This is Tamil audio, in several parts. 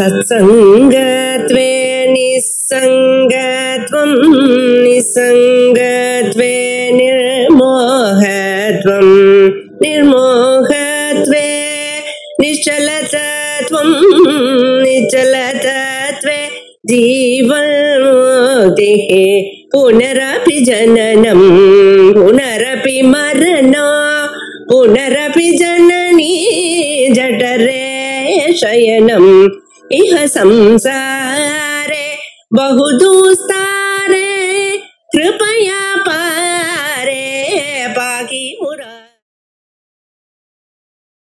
सत्सङ्गत्वे निस्सङ्गत्वं निस्सङ्गत्वे निर्मोहत्वं निर्मोहत्वे निश्चलतत्वं निश्चलतत्वे जीवन्मुक्तिः पुनरपि जननं पुनरपि मरणो पुनरपि जननी जठरे शयनम् इह संसारे बहुदुस्तारे कृपया पारे पाहि मुरा।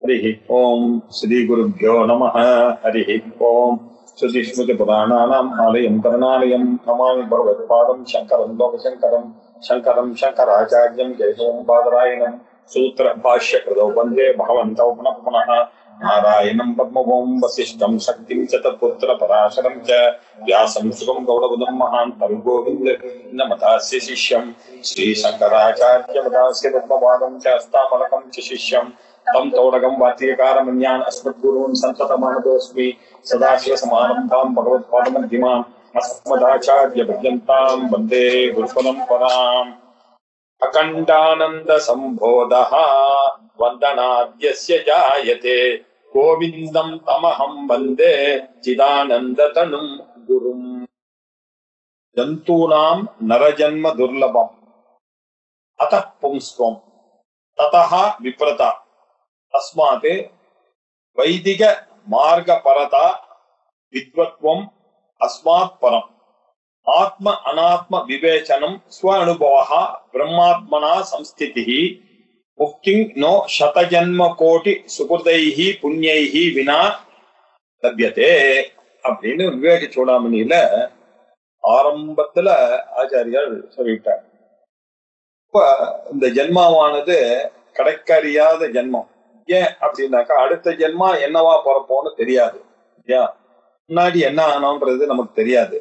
हरिः ॐ श्रीगुरुभ्यो नमः, हरिः ॐ श्रुतिस्मृतिपुराणानाम् आलयम् करुणालयम् नमामि भगवत्पादम् शङ्करम् लोकशङ्करम् शङ्करम् शङ्कराचार्यम् केशवम् बादरायणम् सूत्रभाष्यकृतौ, वंदे भगवन्तौ पुनः पुनः। नारायणम् पद्मभूम् वसिष्ठम् शक्तिम् च तत्पुत्रपराशरम् च व्यासम् सुखम् गौरवदम् महान्तम् गोविन्दमतास्य शिष्यम् श्रीशङ्कराचार्यमतास्य पद्मपादम् च हस्तामलकम् च शिष्यम् तं तोडगं वार्तिककारमन्यान् अस्मद्गुरून् सन्ततमानतोऽस्मि। सदाशिवसमारम्भाम् भगवत्पादमध्यमाम् अस्मदाचार्यपर्यन्ताम् वंदे गुरुपरम्पराम्। अखण्डानन्दसम्बोधः वन्दनाद्यस्य जायते। கோவிந்தம் தமஹம் வந்தே சிதானந்த தனும் குரும். ஜந்தூனாம் நரஜன்ம துர்லபம். அத பும்ஸ்வம். ததா விப்ரதா. தஸ்மாத் வைதிக மார்க பரதா வித்வத்வம் அஸ்மாத் பரம். ஆத்ம அனாத்ம விவேச்சனம் ஸ்வ அனுபவா பிரம்மாத்மனா சம்ஸ்திதி उक्तिं नो शतजन्मकोटि சுகுர்தைஹி புண்ணியைஹி வினா லபியதே அப்படின்னு விவேக சூடாமணியில ஆரம்பத்துல ஆச்சாரியால் சொல்லிட்டார் இப்ப இந்த ஜென்மாவானது கிடைக்கறியாத ஜென்மம் ஏன் அப்படின்னாக்கா அடுத்த ஜென்மா என்னவா பிறப்போம்னு தெரியாது. ஏன் முன்னாடி என்ன ஆனோன்றது நமக்கு தெரியாது.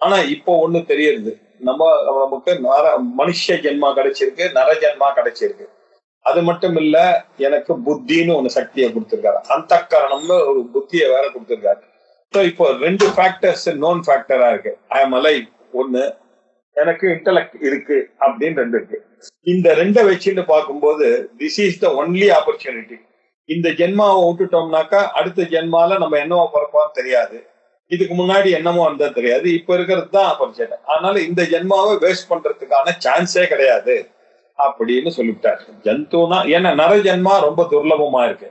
ஆனா இப்போ ஒண்ணு தெரியுது நம்ம நமக்கு மனுஷ ஜென்மா கிடைச்சிருக்கு நர ஜென்மா கிடைச்சிருக்கு அது மட்டும் இல்ல எனக்கு புத்தின்னு ஒண்ணு சக்தியை கொடுத்திருக்காரு. அந்த காரணம்னு ஒரு புத்தியை வேற கொடுத்திருக்காரு. ஸோ இப்போ ரெண்டு ஃபேக்டர்ஸ் நோன் ஃபேக்டரா இருக்கு. ஐ எம் அலை ஒண்ணு. எனக்கு இன்டலெக்ட் இருக்கு அப்படின்னு ரெண்டு இருக்கு. இந்த ரெண்டை வச்சுன்னு பார்க்கும்போது this is the only opportunity இந்த ஜென்மாவை விட்டுட்டோம்னாக்கா அடுத்த ஜென்மால நம்ம என்னவோ பிறப்போம் தெரியாது. இதுக்கு முன்னாடி என்னமோ இருந்தா தெரியாது. இப்ப இருக்கிறது தான் ஆப்பர்ச்சுனிட்டி அதனால இந்த ஜென்மாவை வேஸ்ட் பண்றதுக்கான சான்ஸே கிடையாது. அப்படின்னு சொல்லிவிட்டார். ஜந்துனா ஏன்னா நர ஜென்மா ரொம்ப துர்லபமா இருக்கு.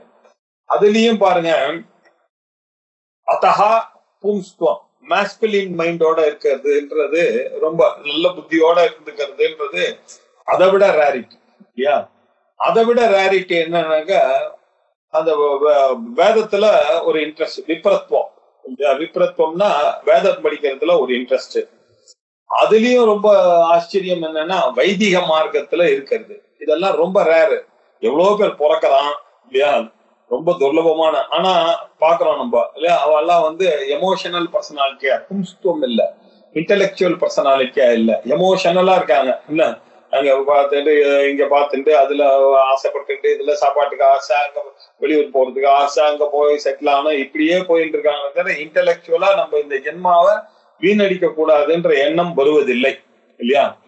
அதுலயும் பாருங்க அத்தஹா பும்ஸ்துவம் மாஸ்குலின் மைண்டோட இருக்கிறதுன்றது ரொம்ப நல்ல புத்தியோட இருந்துக்கிறதுன்றது அதை விட ரேரிட்டி இல்லையா? அதை விட ரேரிட்டி என்னன்னாக்கா அந்த வேதத்துல ஒரு இன்ட்ரெஸ்ட் விப்ரத்வம். விப்ரத்வம்னா வேதம் படிக்கிறதுல ஒரு இன்ட்ரெஸ்ட் அதுலயும் ரொம்ப ஆச்சரியம் என்னன்னா வைதிக மார்க்கத்துல இருக்கிறது. இதெல்லாம் ரொம்ப ரேரு எவ்வளவு பேர் பிறக்கிறான் இல்லையா? ரொம்ப துர்லபமான. ஆனா பாக்குறோம் நம்ம இல்லையா? அவெல்லாம் வந்து எமோஷனல் பர்சனாலிட்டியா கும்ஸ்துவம் இல்ல. இன்டெலெக்சுவல் பர்சனாலிட்டியா இல்ல. எமோஷனலா இருக்காங்க. இல்ல அங்க பார்த்துட்டு இங்க பார்த்துட்டு அதுல ஆசைப்பட்டுட்டு இதுல சாப்பாட்டுக்கு ஆசை அங்க வெளியூர் போறதுக்கு ஆசை அங்க போய் செட்டில் ஆனோம் இப்படியே போயிட்டு இருக்காங்க. இன்டலெக்சுவலா நம்ம இந்த ஜென்மாவை வீணடிக்க கூடாதுன்ற எண்ணம் வருவதில்லை இல்லையா?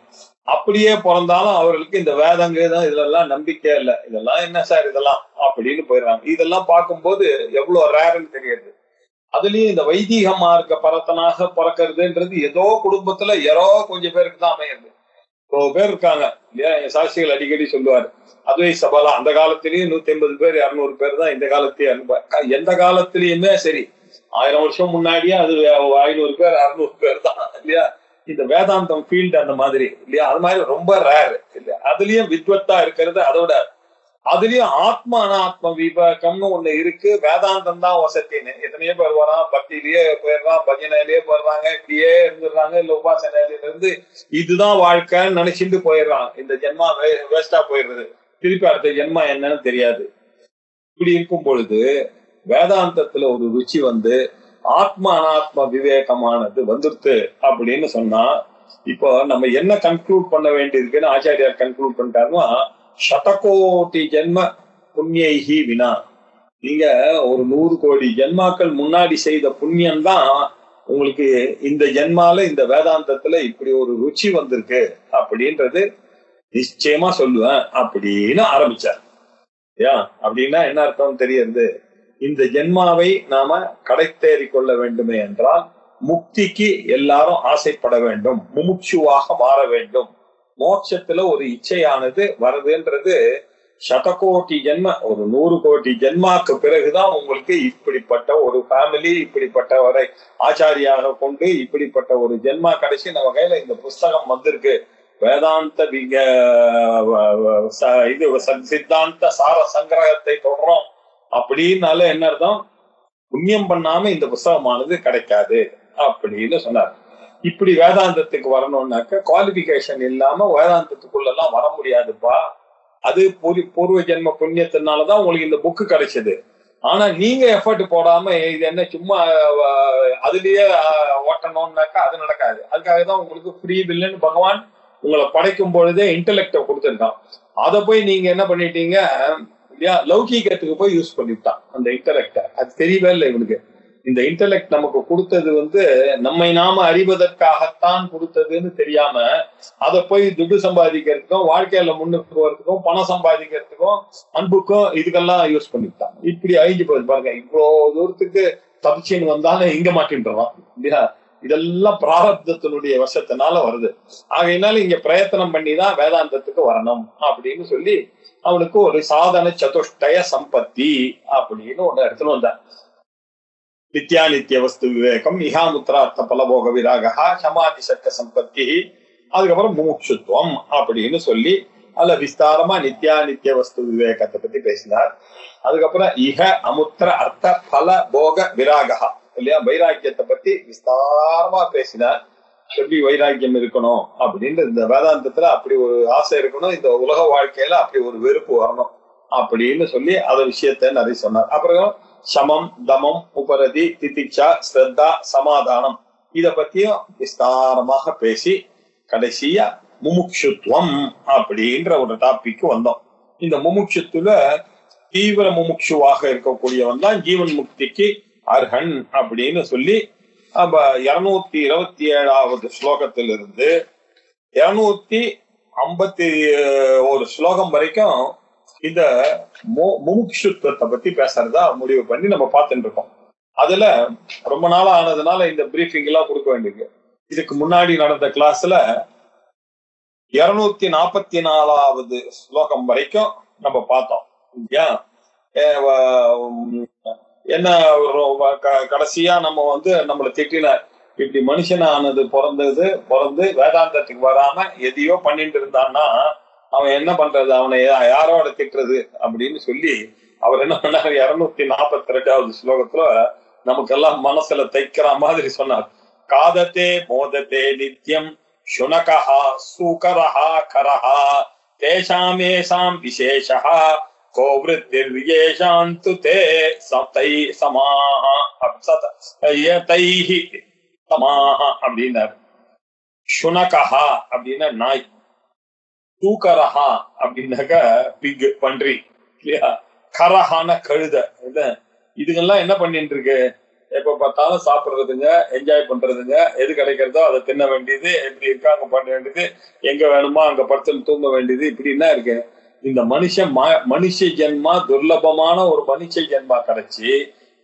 அப்படியே பிறந்தாலும் அவர்களுக்கு இந்த வேதங்க தான் இதெல்லாம் நம்பிக்கை இல்லை. இதெல்லாம் என்ன சார் இதெல்லாம்? அப்படின்னு போயிடுறாங்க. இதெல்லாம் பார்க்கும்போது எவ்வளவு ரேர்ன்னு தெரியுது. அதுலயும் இந்த வைதிக மார்க்க பரத்தனாக பிறக்கிறதுன்றது ஏதோ குடும்பத்துல யாரோ கொஞ்சம் பேருக்கு தான் அமையுது. இவ்வளவு பேர் இருக்காங்க இல்லையா? என் சாட்சிகள் அடிக்கடி சொல்லுவாரு. அதுவே சபாலா. அந்த காலத்திலயும் நூத்தி ஐம்பது பேர் இருநூறு பேர் தான் இந்த காலத்தையும் அனுப்ப எந்த காலத்திலயுமே சரி ஆயிரம் வருஷம் முன்னாடியே அது ஐநூறு பேர் அறுநூறு பேர் தான் இல்லையா? இந்த வேதாந்தம் ஃபீல்டு அந்த மாதிரி இல்லையா? அது மாதிரி ரொம்ப ரேர் இல்லையா? அதுலயும் வித்வத்தா இருக்கிறது அதோட அதுலயும் ஆத்ம அனாத்ம விவேகம்னு ஒண்ணு இருக்கு. வேதாந்தம் தான் வசத்தின்னு. எத்தனையோ பேர் வரான் பக்தியிலேயே போயிடுறான் பஜனையிலேயே போயிடுறாங்க இப்படியே இருந்துடுறாங்க இல்ல உபாசனையில இருந்து இதுதான் வாழ்க்கைன்னு நினைச்சிட்டு போயிடுறான். இந்த ஜென்மா வேஸ்டா போயிடுறது. திருப்பி அடுத்த ஜென்மா என்னன்னு தெரியாது. இப்படி இருக்கும் பொழுது வேதாந்தத்துல ஒரு ருச்சி வந்து ஆத்ம அனாத்ம விவேகமானது வந்துருத்து அப்படின்னு சொன்னா இப்போ நம்ம என்ன கன்க்ளூட் பண்ண வேண்டியிருக்குன்னு ஆச்சாரியார் கன்க்ளூட் பண்ணிட்டாருன்னா சதகோட்டி ஜென்ம புண்ணியைகி வினா. நீங்க ஒரு நூறு கோடி ஜென்மாக்கள் முன்னாடி செய்த புண்ணியம் தான் உங்களுக்கு இந்த ஜென்மால இந்த வேதாந்தத்துல இப்படி ஒரு ருச்சி வந்திருக்கு அப்படின்றது நிச்சயமா சொல்லுவேன் அப்படின்னு ஆரம்பிச்சார். ஏன்? அப்படின்னா என்ன அர்த்தம் தெரியுது இந்த ஜென்மாவை நாம கடை கொள்ள வேண்டுமே என்றால் முக்திக்கு எல்லாரும் ஆசைப்பட வேண்டும் முமுட்சுவாக மாற வேண்டும். மோட்சத்துல ஒரு இச்சையானது வருதுன்றது சதகோட்டி ஜென்ம ஒரு நூறு கோடி ஜென்மாக்கு பிறகுதான் உங்களுக்கு இப்படிப்பட்ட ஒரு ஃபேமிலி இப்படிப்பட்டவரை ஆச்சாரியாக கொண்டு இப்படிப்பட்ட ஒரு ஜென்மா கடைசி நம்ம கையில இந்த புஸ்தகம் வந்திருக்கு. வேதாந்த விக- ச- இது சித்தாந்த சார சங்கிரகத்தை தொடரும் அப்படின்னால என்ன அர்த்தம்? புண்ணியம் பண்ணாம இந்த புஸ்தகமானது கிடைக்காது அப்படின்னு சொன்னார். இப்படி வேதாந்தத்துக்கு வரணும்னாக்க குவாலிபிகேஷன் இல்லாம வேதாந்தத்துக்குள்ள எல்லாம் வர முடியாதுப்பா. அது பூரி பூர்வ ஜென்ம புண்ணியத்தினாலதான் உங்களுக்கு இந்த புக்கு கிடைச்சது. ஆனா நீங்க எஃபர்ட் போடாம இது என்ன சும்மா அதுலயே ஓட்டணும்னாக்கா அது நடக்காது. அதுக்காக தான் உங்களுக்கு ஃப்ரீ வில்லுன்னு பகவான் உங்களை படைக்கும் பொழுதே இன்டலெக்ட கொடுத்துருக்கான். அதை போய் நீங்க என்ன பண்ணிட்டீங்க? லௌகீகத்துக்கு போய் யூஸ் பண்ணிவிட்டான் அந்த இன்டெலெக்ட அது தெரியவே இல்லை இவனுக்கு. இந்த இன்டெலெக்ட் நமக்கு கொடுத்தது வந்து நம்மை நாம அறிவதற்காகத்தான் கொடுத்ததுன்னு தெரியாம அதை போய் துட்டு சம்பாதிக்கிறதுக்கும் வாழ்க்கையில முன்னுக்கு போறதுக்கும் பணம் சம்பாதிக்கிறதுக்கும் அன்புக்கும் இதுக்கெல்லாம் யூஸ் பண்ணிவிட்டான். இப்படி அழிஞ்சு போயிரு பாருங்க இவ்வளவு தூரத்துக்கு தப்பிச்சின்னு வந்தாலும் இங்க மாட்டின்றான் இல்லையா? இதெல்லாம் பிராரப்தத்தினுடைய வசத்தினால வருது. ஆகையினால இங்க பிரயத்தனம் பண்ணி தான் வேதாந்தத்துக்கு வரணும் அப்படின்னு சொல்லி அவனுக்கு ஒரு சாதன சதுஷ்டய சம்பத்தி அப்படின்னு ஒண்ணு எடுத்துன்னு வந்தார் நித்யா நித்திய வஸ்து விவேகம் இஹாமுத்திரார்த்த பலபோக விராகா சமாதி சக்க சம்பத்தி அதுக்கப்புறம் மூச்சுத்துவம் அப்படின்னு சொல்லி அல்ல விஸ்தாரமா நித்யா நித்திய வஸ்து விவேகத்தை பத்தி பேசினார். அதுக்கப்புறம் இஹ அமுத்திர அர்த்த பல போக விராகா இல்லையா? வைராக்கியத்தை பத்தி விஸ்தாரமா பேசினார். எப்படி வைராக்கியம் இருக்கணும் அப்படின்னு இந்த வேதாந்தத்துல அப்படி ஒரு ஆசை இருக்கணும். இந்த உலக வாழ்க்கையில அப்படி ஒரு வெறுப்பு வரணும் அப்படின்னு சொல்லி அத விஷயத்த நிறைய சொன்னார். அப்புறம் சமம் தமம் உபரதி திதிக்ஷா ஸ்ரத்தா சமாதானம். இத பத்தியும் விஸ்தாரமாக பேசி கடைசியா முமுட்சுத்துவம் அப்படின்ற ஒரு டாபிக் வந்தோம். இந்த முமுட்சுத்துல தீவிர முமுட்சுவாக இருக்கக்கூடியவன் தான் ஜீவன் முக்திக்கு அர்ஹன் அப்படின்னு சொல்லி நம்ம இருநூத்தி இருபத்தி ஏழாவது ஸ்லோகத்திலிருந்து இருநூத்தி ஐம்பத்தி ஒரு ஸ்லோகம் வரைக்கும் இந்த மு- முமுட்சுத்துவத்தை பத்தி பேசுறதா முடிவு பண்ணி நம்ம பார்த்துட்டு இருக்கோம். அதுல ரொம்ப நாளா ஆனதுனால இந்த பிரீஃபிங் எல்லாம் கொடுக்க வேண்டியது இதுக்கு முன்னாடி நடந்த கிளாஸ்ல இருநூத்தி நாற்பத்தி நாலாவது ஸ்லோகம் வரைக்கும் நம்ம பார்த்தோம். என்ன கடைசியா நம்ம வந்து நம்மளை திட்டின இப்படி மனுஷனானது பிறந்தது பிறந்து வேதாந்தத்துக்கு வராம எதையோ பண்ணிட்டு இருந்தான்னா அவன் என்ன பண்றது? அவனை யாரோட திட்டுறது? அப்படின்னு சொல்லி அவர் என்ன பண்ணார்? இருநூத்தி நாற்பத்தி ரெண்டாவது ஸ்லோகத்துல நமக்கெல்லாம் மனசுல தைக்கிற மாதிரி சொன்னார். காதத்தே மோதத்தே நித்யம் சுனகா சூகரஹா கரஹா தேசாமேசாம் விசேஷः को वृत्तिर्येषान्तु ते सतै समाः அப் சத- யதைஹ சமாஹ அப்படின்னார் சுனகஹா அப்படின்னா நாய் தூக்கரஹா அப்படின்னாக்க பிக் பன்றி இல்லையா கரஹான கழுத இல்ல இதுங்கெல்லாம் என்ன பண்ணிட்டு இருக்கு எப்ப பார்த்தாலும் சாப்பிடுறதுங்க என்ஜாய் பண்றதுங்க எது கிடைக்கிறதோ அதை தின்ன வேண்டியது எப்படி இருக்கோ அங்க பண்ண வேண்டியது எங்க வேணுமோ அங்க படுத்து தூங்க வேண்டியது இப்படி என்ன இருக்கு இந்த மனுஷன் ம- மனுஷ ஜென்மா துர்லபமான ஒரு மனுஷ ஜென்மா கிடைச்சி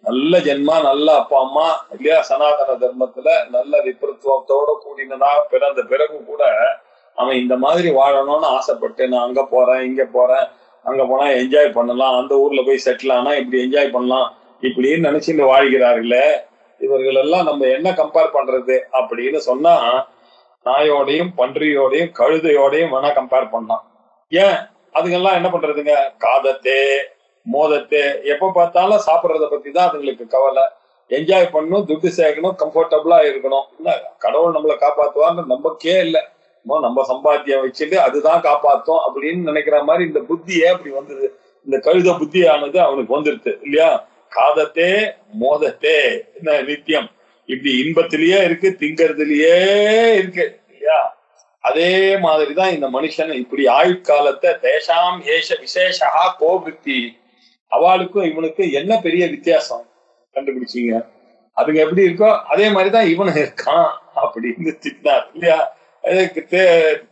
நல்ல ஜென்மா நல்ல அப்பா அம்மா இல்லையா? சனாதன தர்மத்துல நல்ல விபருத்துவத்தோட கூடினதா பிறந்த பிறகு கூட அவன் இந்த மாதிரி வாழணும்னு ஆசைப்பட்டு நான் அங்க போறேன் இங்க போறேன் அங்க போனா என்ஜாய் பண்ணலாம் அந்த ஊர்ல போய் செட்டில் ஆனா இப்படி என்ஜாய் பண்ணலாம் இப்படின்னு நினைச்சுட்டு வாழ்கிறார்களே இவர்கள் எல்லாம் நம்ம என்ன கம்பேர் பண்றது? அப்படின்னு சொன்னா நாயோடையும் பன்றியோடையும் கழுதையோடையும் வேணா கம்பேர் பண்ணலாம். ஏன்? அதுங்கெல்லாம் என்ன பண்றதுங்க? காதத்தே மோதத்தே எப்ப பார்த்தாலும் சாப்பிடுறத பத்தி தான் அதுங்களுக்கு கவலை. என்ஜாய் பண்ணணும் துட்டு சேர்க்கணும் கம்ஃபர்டபுளா இருக்கணும். இல்ல கடவுள் நம்மளை காப்பாத்துவான்னு நம்பக்கே இல்லை. நம்ம சம்பாத்தியம் வச்சுட்டு அதுதான் காப்பாத்தும் அப்படின்னு நினைக்கிற மாதிரி இந்த புத்தியே அப்படி வந்தது. இந்த கழுத புத்தியானது அவனுக்கு வந்துருது இல்லையா? காதத்தே மோதத்தே என்ன நித்தியம்? இப்படி இன்பத்திலேயே இருக்கு திங்கறதுலயே இருக்கு இல்லையா? அதே மாதிரிதான் இந்த மனுஷன் இப்படி ஆயுட்காலத்தை தேசாம் ஏஷ விசேஷா கோபிருத்தி. அவளுக்கும் இவனுக்கும் என்ன பெரிய வித்தியாசம் கண்டுபிடிச்சீங்க? அதுங்க எப்படி இருக்கோ அதே மாதிரிதான் இவனு இருக்கான் அப்படின்னு திட்டினார் இல்லையா?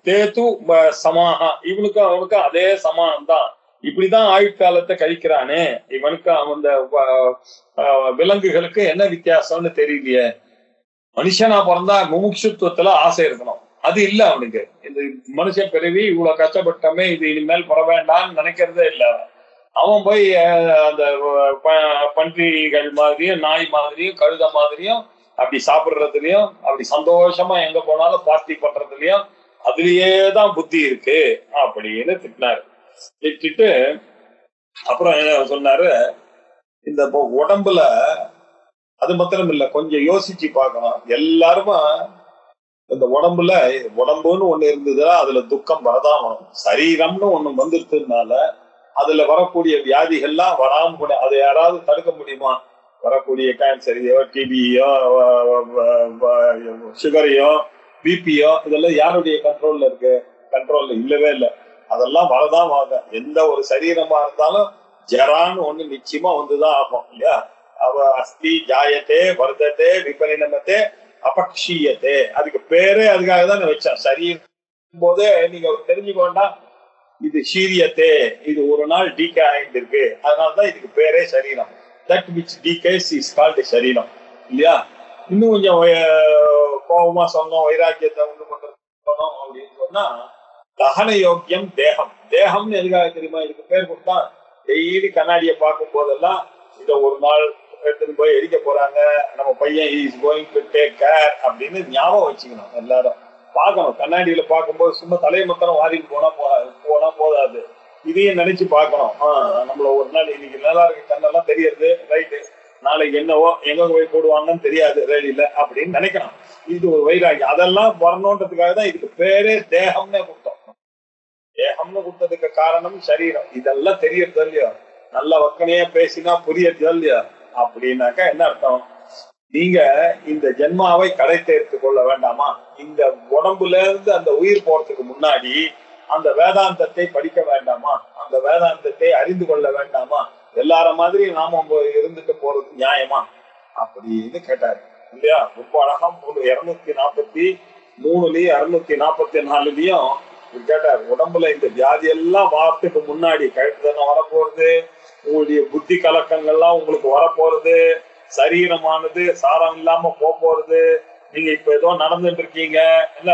தேத்து சமாகா சமாஹா. இவனுக்கும் அவனுக்கும் அதே சமானம் தான் இப்படிதான் ஆயுட்காலத்தை கழிக்கிறானே. இவனுக்கு அந்த விலங்குகளுக்கு என்ன வித்தியாசம்னு தெரியலையே. மனுஷனா பிறந்தா முமுட்சுத்துவத்துல ஆசை இருக்கணும். அது இல்ல அவனுக்கு. இந்த மனுஷன் பிறவி இவ்வளவு கஷ்டப்பட்டமே இது இனிமேல் பெற வேண்டாம்னு நினைக்கிறதே இல்ல. அவன். போய் அந்த பன்றிகள் மாதிரியும் நாய் மாதிரியும் கழுத மாதிரியும் அப்படி சாப்பிடுறதுலயும் அப்படி சந்தோஷமா எங்க போனாலும் பார்ட்டி பண்றதுலயும் அதுலயே தான் புத்தி இருக்கு அப்படின்னு திட்டினாரு. திட்டிட்டு அப்புறம் என்ன சொன்னாரு? இந்த உடம்புல அது மாத்திரம் இல்ல கொஞ்சம் யோசிச்சு பார்க்கணும். எல்லாருமே இந்த உடம்புல உடம்புன்னு ஒண்ணு இருந்ததுன்னா அதுல துக்கம் வரதான் வரும். சரீரம்னு ஒண்ணு வந்துருதுனால அதுல வரக்கூடிய வியாதிகள்லாம் வராம கூட அதை யாராவது தடுக்க முடியுமா? வரக்கூடிய கேன்சரையோ டிபியோ சுகரையோ பிபியோ இதெல்லாம் யாருடைய கண்ட்ரோல்ல இருக்கு? கண்ட்ரோல்ல இல்லவே இல்லை. அதெல்லாம் வரதான் வாங்க. எந்த ஒரு சரீரமா இருந்தாலும் ஜரான்னு ஒண்ணு நிச்சயமா வந்துதான் ஆகும் இல்லையா? அவ அஸ்தி ஜாயத்தே வர்த்தத்தே விபரிணமத்தே அபக்ஷீயத்தே அதுக்கு பேரே அதுக்காக தான் வச்சேன். சரீரம் போதே நீங்க தெரிஞ்சுக்கோண்டா இது சீரியத்தே. இது ஒரு நாள் டீகே ஆகிட்டு அதனாலதான் இதுக்கு பேரே சரீரம். That which decays is called சரீரம். இல்லையா? இன்னும் கொஞ்சம் கோபமா சொன்னோம் வைராக்கியத்தை உண்டு பண்ணணும் அப்படின்னு சொன்னா தகன யோக்கியம் தேகம். தேகம்னு எதுக்காக தெரியுமா? இதுக்கு பேர் கொடுத்தா டெய்லி கண்ணாடியை பார்க்கும் போதெல்லாம் இதை ஒரு நாள் எடுத்துட்டு போய் எரிக்க போறாங்க. நம்ம பையன் is going to take care அப்படின்னு ஞாபகம் வச்சுக்கணும் எல்லாரும். பார்க்கணும். கண்ணாடியில பார்க்கும்போது சும்மா தலையை மத்தனம் வாரிட்டு போனா போ- போனா போதாது. இதையும் நினைச்சு பார்க்கணும். ஆஹ் நம்மள ஒரு நாள் இன்னைக்கு நல்லா இருக்கு. கண்ணெல்லாம் தெரியறது ரைட்டு நாளைக்கு என்னவோ எங்க போய் போடுவாங்கன்னு தெரியாது. ரேடியில அப்படின்னு நினைக்கணும். இது ஒரு வைராகி அதெல்லாம் வரணுன்றதுக்காக தான் இதுக்கு பேரே தேகம்னே கொடுத்தோம். தேகம்னு கொடுத்ததுக்கு காரணம் சரீரம். இதெல்லாம் தெரியறது இல்லையோ? நல்ல வக்கனையா பேசினா புரியறது இல்லையா? அப்படின்னாக்கா என்ன அர்த்தம்? நீங்க இந்த ஜென்மாவை கடை தேர்த்து கொள்ள வேண்டாமா? இந்த உடம்புல இருந்து அந்த உயிர் போறதுக்கு முன்னாடி அந்த வேதாந்தத்தை படிக்க வேண்டாமா? அந்த வேதாந்தத்தை அறிந்து கொள்ள வேண்டாமா? எல்லார மாதிரி நாம இருந்துட்டு போறது நியாயமா? அப்படின்னு கேட்டாரு. இல்லையா? ரொம்ப அழகா மூணு இருநூத்தி நாற்பத்தி மூணுலயும் இருநூத்தி நாற்பத்தி நாலுலயும் கேட்டாரு கேட்டார் உடம்புல இந்த வியாதி எல்லாம் வாரத்துக்கு முன்னாடி கழுத்து தானே வரப்போறது உங்களுடைய புத்தி கலக்கங்கள்லாம் உங்களுக்கு வரப்போறது சரீரமானது சாரம் இல்லாம போக போறது நீங்க இப்ப ஏதோ நடந்துட்டு இருக்கீங்க இல்ல?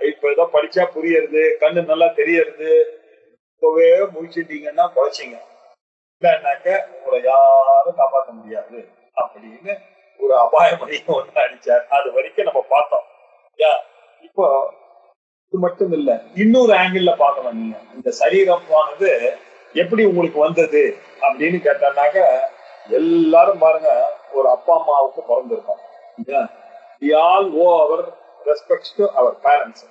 இப்ப ஏதோ படிச்சா புரியுறது கண்ணு நல்லா தெரியறது இப்பவே முடிச்சிட்டீங்கன்னா குறைச்சிங்க இல்லைன்னாக்க உங்களை யாரும் காப்பாற்ற முடியாது அப்படின்னு ஒரு அபாயமணியும் ஒண்ணு அடிச்சார். அது வரைக்கும் நம்ம பார்த்தோம். யா இப்போ இது மட்டும் இல்ல இன்னொரு ஆங்கிள் பார்க்கணும் நீங்க. இந்த சரீரமானது எப்படி உங்களுக்கு வந்தது அப்படின்னு கேட்டானாக்க எல்லாரும் பாருங்க ஒரு அப்பா அம்மாவுக்கு பிறந்திருக்கோம் all owe our respect to our parents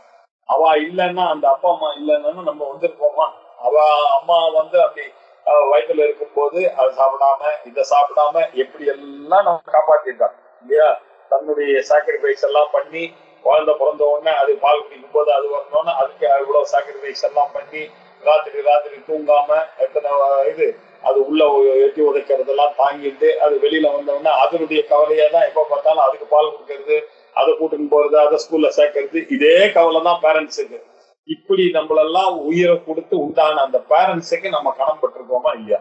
அவ இல்லைன்னா அந்த அப்பா அம்மா இல்லைன்னா நம்ம வந்திருப்போமா? அவ அம்மா வந்து அப்படி வயிற்றுல இருக்கும் போது அதை சாப்பிடாம இதை சாப்பிடாம எப்படி எல்லாம் நம்ம காப்பாற்றிருக்காங்க இல்லையா? தன்னுடைய சாக்ரிஃபைஸ் எல்லாம் பண்ணி குழந்தை பிறந்த உடனே அது பால் குடிக்கும் போது அது வரணும்னு அதுக்கு அவ்வளவு சாக்ரிஃபைஸ் எல்லாம் பண்ணி ராத்திரி ராத்திரி தூங்காம எத்தனை இது அது உள்ள எட்டி உதைக்கிறதெல்லாம் தாங்கிட்டு அது வெளியில வந்தோம்னா அதனுடைய கவலையா தான் எப்ப பார்த்தாலும் அதுக்கு பால் கொடுக்கறது அதை கூட்டுன்னு போறது அதை ஸ்கூல்ல சேர்க்கறது இதே கவலை தான் பேரண்ட்ஸுக்கு இப்படி நம்மளெல்லாம் உயிரை கொடுத்து உண்டான அந்த பேரண்ட்ஸுக்கு நம்ம கடன் பட்டிருக்கோமா இல்லையா?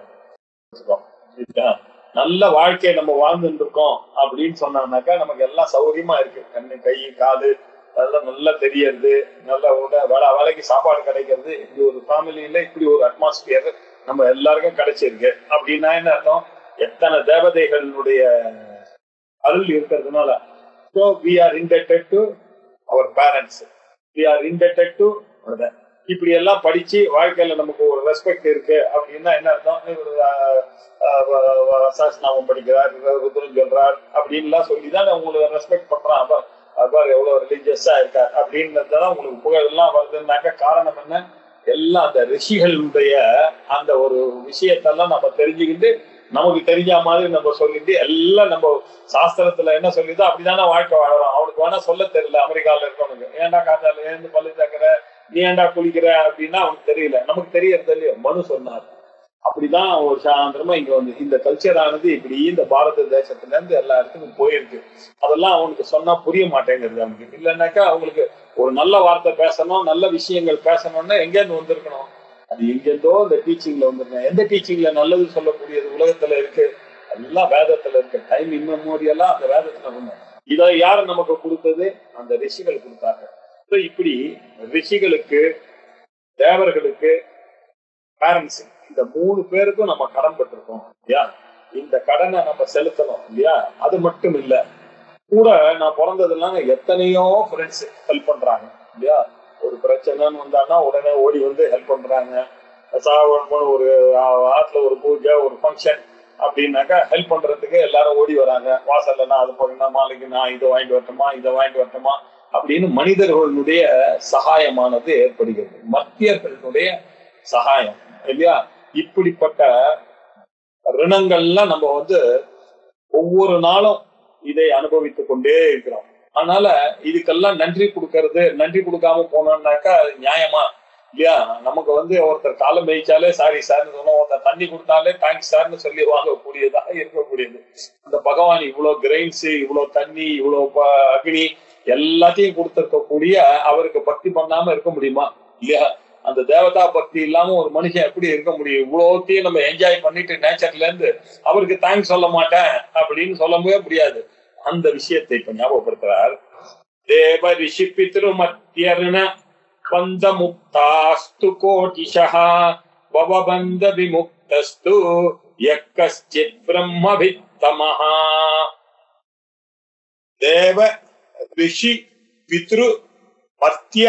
நல்ல வாழ்க்கையை நம்ம வாழ்ந்துட்டு இருக்கோம் அப்படின்னு சொன்னாக்கா நமக்கு எல்லாம் சௌகரியமா இருக்கு. கண்ணு கை காது அதெல்லாம் நல்லா தெரியறது நல்லா உட வேலை வேலைக்கு சாப்பாடு கிடைக்கிறது. இப்படி ஒரு ஃபேமிலியில இப்படி ஒரு அட்மாஸ்பியர் நம்ம எல்லாருக்கும் கிடைச்சிருக்கு. அப்படின்னா என்ன அர்த்தம்? எத்தனை தேவதைகளுடைய அருள் இருக்கிறதுனால. So we are indebted to our parents we are indebted to இப்படி எல்லாம் படிச்சு வாழ்க்கையில நமக்கு ஒரு ரெஸ்பெக்ட் இருக்கு. அப்படின்னா என்ன அர்த்தம்? இவர் சாஸ்நாமம் படிக்கிறார் ருத்ரன் சொல்றார். அப்படின்லாம் சொல்லி தான் உங்களுக்கு ரெஸ்பெக்ட் பண்றான் அப்ப எவ்வளவு ரிலீஜியஸா இருக்கார் அப்படின்றதுதான் உங்களுக்கு புகழ் எல்லாம் வருதுன்னாக்க காரணம் என்ன? எல்லாம் அந்த ரிஷிகளுடைய அந்த ஒரு விஷயத்தெல்லாம் நம்ம தெரிஞ்சுக்கிட்டு நமக்கு தெரிஞ்ச மாதிரி நம்ம சொல்லிட்டு எல்லாம் நம்ம சாஸ்திரத்துல என்ன சொல்லிதோ அப்படிதானே வாழ்க்கை வாழறோம். அவனுக்கு வேணா சொல்ல தெரியல அமெரிக்கால இருக்கவனுக்கு. ஏன்டா காத்தால ஏன் பள்ளி தேக்கிற நீ ஏன்டா குளிக்கிற அப்படின்னா அவனுக்கு தெரியல. நமக்கு தெரியறது இல்லையோ? மனு சொன்னார். அப்படிதான் ஒரு சாயந்தரமா இங்க வந்து இந்த கல்ச்சர் ஆனது இப்படி இந்த பாரத தேசத்துல இருந்து எல்லா இடத்துக்கும் போயிருக்கு. அதெல்லாம் அவனுக்கு சொன்னா புரிய மாட்டேங்குது அவனுக்கு இல்லைன்னாக்கா அவங்களுக்கு ஒரு நல்ல வார்த்தை பேசணும் நல்ல விஷயங்கள் பேசணும்னா எங்க இருந்து வந்திருக்கணும்? அது எங்கேருந்தோ இந்த டீச்சிங்ல வந்திருக்கணும். எந்த டீச்சிங்ல நல்லது சொல்லக்கூடியது உலகத்துல இருக்கு? எல்லாம் வேதத்துல இருக்கு. டைம் இம்மெமோரியலா அந்த வேதத்துல ஒண்ணு இதை யார் நமக்கு கொடுத்தது? அந்த ரிஷிகள் கொடுத்தாங்க இப்படி ரிஷிகளுக்கு தேவர்களுக்கு பேரண்ட்ஸ் இந்த மூணு பேருக்கும் நம்ம கடன் பெற்றிருக்கோம் இல்லையா? இந்த கடனை நம்ம செலுத்தணும் இல்லையா? அது மட்டும் இல்ல கூட நான் பிறந்ததுலாம் எத்தனையோ ஃப்ரெண்ட்ஸ் ஹெல்ப் பண்றாங்க இல்லையா? ஒரு பிரச்சனைன்னு வந்தான்னா உடனே ஓடி வந்து ஹெல்ப் பண்றாங்க. சாவ ஒரு ஆத்துல ஒரு பூஜை ஒரு ஃபங்க்ஷன் அப்படின்னாக்கா ஹெல்ப் பண்றதுக்கு எல்லாரும் ஓடி வராங்க. வாசல்ல நான் அது போகணும் மாலைக்கு நான் இதை வாங்கிட்டு வரட்டுமா இதை வாங்கிட்டு வரட்டுமா? அப்படின்னு மனிதர்களுடைய சகாயமானது ஏற்படுகிறது. மத்தியர்களுடைய சகாயம் இல்லையா? இப்படிப்பட்ட ரிணங்கள்லாம் நம்ம வந்து ஒவ்வொரு நாளும் இதை அனுபவித்துக் கொண்டே இருக்கிறோம். அதனால இதுக்கெல்லாம் நன்றி கொடுக்கறது நன்றி கொடுக்காம போனோம்னாக்கா நியாயமா? இல்லையா? நமக்கு வந்து ஒருத்தர் காலம் மேய்ச்சாலே சாரி சார்னு சொன்னோம் ஒருத்தர் தண்ணி கொடுத்தாலே தேங்க்ஸ் சார்னு சொல்லி வாங்கக்கூடியதாக இருக்கக்கூடியது. அந்த பகவான் இவ்வளவு கிரெயின்ஸ் இவ்வளவு தண்ணி இவ்வளவு ப- அக்னி எல்லாத்தையும் கொடுத்திருக்கக்கூடிய அவருக்கு பக்தி பண்ணாம இருக்க முடியுமா? இல்லையா? அந்த தேவதா பக்தி இல்லாம ஒரு மனுஷன் எப்படி இருக்க முடியும்? இவ்வளோத்தையும் நம்ம என்ஜாய் பண்ணிட்டு நேச்சர்ல இருந்து அவருக்கு தேங்க்ஸ் சொல்ல மாட்டேன் அப்படின்னு சொல்லவே முடியாது. அந்த விஷயத்தை இப்ப ஞாபகப்படுத்துறார். தேவ ரிஷி பித்ரு மத்தியர்ண பந்த முக்தாஸ்து கோட்டிஷா பவபந்த விமுக்தஸ்து யக்கஸ்சித் பிரம்மபித்தமஹா. தேவ ரிஷி பித்ரு மத்திய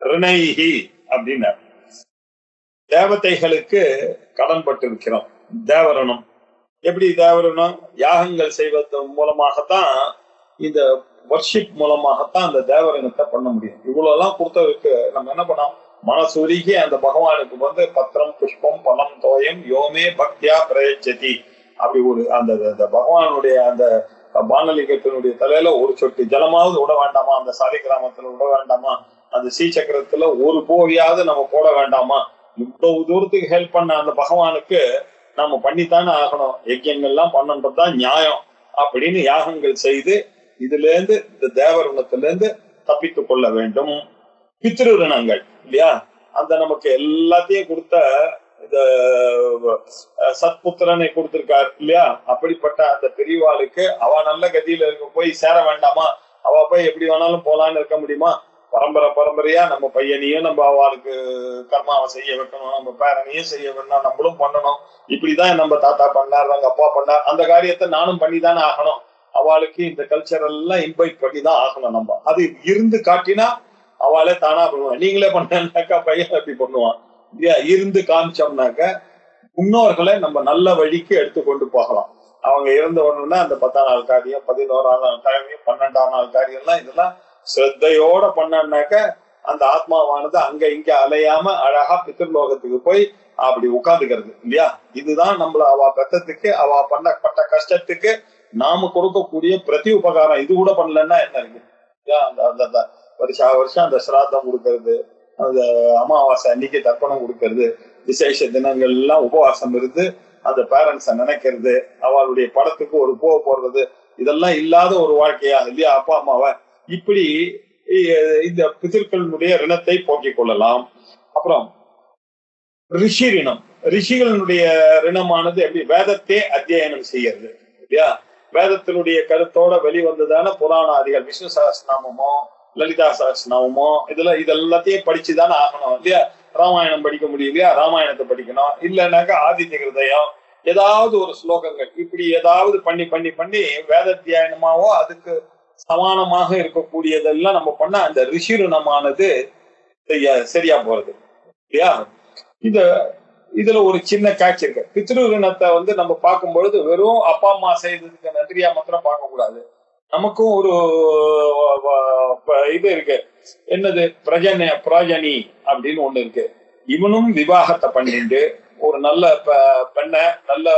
ரிணைஹி அப்படின்னார். தேவதைகளுக்கு கடன்பட்டு இருக்கிறோம் தேவரணம். எப்படி தேவரணம்? யாகங்கள் செய்வது மூலமாகத்தான் இந்த வர்ஷிப் மூலமாகத்தான் அந்த தேவரணத்தை பண்ண முடியும். இவ்வளவு எல்லாம் கொடுத்ததுக்கு நம்ம என்ன பண்ணோம்? மனசுருகி அந்த பகவானுக்கு வந்து பத்திரம் புஷ்பம் பழம் தோயம் யோமே பக்தியா பிரயச்சதி. அப்படி ஒரு அந்த அந்த பகவானுடைய அந்த பானலிங்கத்தினுடைய தலையில ஒரு சொட்டு ஜலமாவது விட வேண்டாமா? அந்த சாலை கிராமத்துல விட வேண்டாமா? அந்த ஸ்ரீ சக்கரத்துல ஒரு போவியாவது நம்ம போட வேண்டாமா? இவ்வளவு தூரத்துக்கு ஹெல்ப் பண்ண அந்த பகவானுக்கு நம்ம பண்ணித்தானே ஆகணும். யஜ்யங்கள்லாம் பண்ணன்றதுதான் நியாயம். அப்படின்னு யாகங்கள் செய்து இதுல இருந்து இந்த தேவருணத்துல இருந்து தப்பித்து கொள்ள வேண்டும். பித்ருணங்கள் இல்லையா? அந்த நமக்கு எல்லாத்தையும் கொடுத்த இந்த சத்புத்திரனை கொடுத்திருக்காரு இல்லையா? அப்படிப்பட்ட அந்த பெரியவாளுக்கு அவ நல்ல கதியில இருக்க போய் சேர வேண்டாமா? அவ போய் எப்படி வேணாலும் போலான்னு இருக்க முடியுமா? பரம்பரை பரம்பரையா நம்ம பையனையும் நம்ம அவளுக்கு கர்மாவை செய்ய வைக்கணும் நம்ம பேரனையும் செய்ய வேணும் நம்மளும் பண்ணணும். இப்படிதான் நம்ம தாத்தா பண்ணார் எங்க அப்பா பண்ணார். அந்த காரியத்தை நானும் பண்ணி தானே ஆகணும். அவளுக்கு இந்த கல்ச்சர் எல்லாம் இன்வைட் பண்ணி தான் ஆகணும் நம்ம. அது இருந்து காட்டினா அவளே தானா பண்ணுவான். நீங்களே பண்ணாக்கா பையன் அப்படி பண்ணுவான். இல்லையா? இருந்து காமிச்சோம்னாக்க முன்னோர்களை நம்ம நல்ல வழிக்கு எடுத்து கொண்டு போகலாம். அவங்க இறந்த உடனே அந்த பத்தாம் நாள் காரியம் பதினோராம் நாள் காரியம் பன்னெண்டாம் நாள் காரியம்லாம் இதெல்லாம் ஸ்ரத்தையோட பண்ணாக்க அந்த ஆத்மாவானது அங்க இங்க அலையாம அழகா பித்திருலோகத்துக்கு போய் அப்படி உட்காந்துக்கிறது இல்லையா? இதுதான் நம்மள அவ பெத்தத்துக்கு அவ பண்ணப்பட்ட கஷ்டத்துக்கு நாம கொடுக்கக்கூடிய பிரதி உபகாரம். இது கூட பண்ணலன்னா என்ன இருக்கு? இல்லையா? அந்த அந்த வருஷா வருஷம் அந்த சிராத்தம் கொடுக்கறது அந்த அமாவாசை அன்னைக்கு தர்ப்பணம் கொடுக்கறது விசேஷ தினங்கள் எல்லாம் உபவாசம் இருந்து அந்த பேரண்ட்ஸ நினைக்கிறது அவளுடைய படத்துக்கு ஒரு போக போடுறது இதெல்லாம் இல்லாத ஒரு வாழ்க்கையா இல்லையா? அப்பா அம்மாவை இப்படி இந்த பிதர்களுடைய ரிணத்தை போக்கிக் கொள்ளலாம். அப்புறம் ரிஷி ரிணம் ரிஷிகளினுடைய ரிணமானது எப்படி? வேதத்தை அத்தியனம் செய்யறது இல்லையா? வேதத்தினுடைய கருத்தோட வெளிவந்ததான புராணாதிகள் விஷ்ணு சகஸ்நாமமோ லலிதா சகஸ்நாமமோ இதுல இதெல்லாத்தையும் படிச்சுதானே ஆகணும் இல்லையா? ராமாயணம் படிக்க முடியும் இல்லையா? ராமாயணத்தை படிக்கணும். இல்லைனாக்கா ஆதித்ய ஹிருதயம் ஏதாவது ஒரு ஸ்லோகங்கள். இப்படி ஏதாவது பண்ணி பண்ணி பண்ணி வேத அத்தியாயனமாவோ அதுக்கு சமானமாக இருக்கக்கூடியதெல்லாம் நம்ம பண்ண அந்த ரிஷிருணமானது சரியா போறது. இல்லையா? இந்த இதுல ஒரு சின்ன கேட்ச் இருக்கு. பித்ருணத்தை வந்து நம்ம பார்க்கும் பொழுது வெறும் அப்பா அம்மா செய்ததுக்கு நன்றியா மாத்திரம் பார்க்க கூடாது நமக்கும் ஒரு இது இருக்கு. என்னது? பிரஜன பிரஜனி அப்படின்னு ஒண்ணு இருக்கு. இவனும் விவாகத்தை பண்ணிட்டு ஒரு நல்ல பெண்ணை நல்ல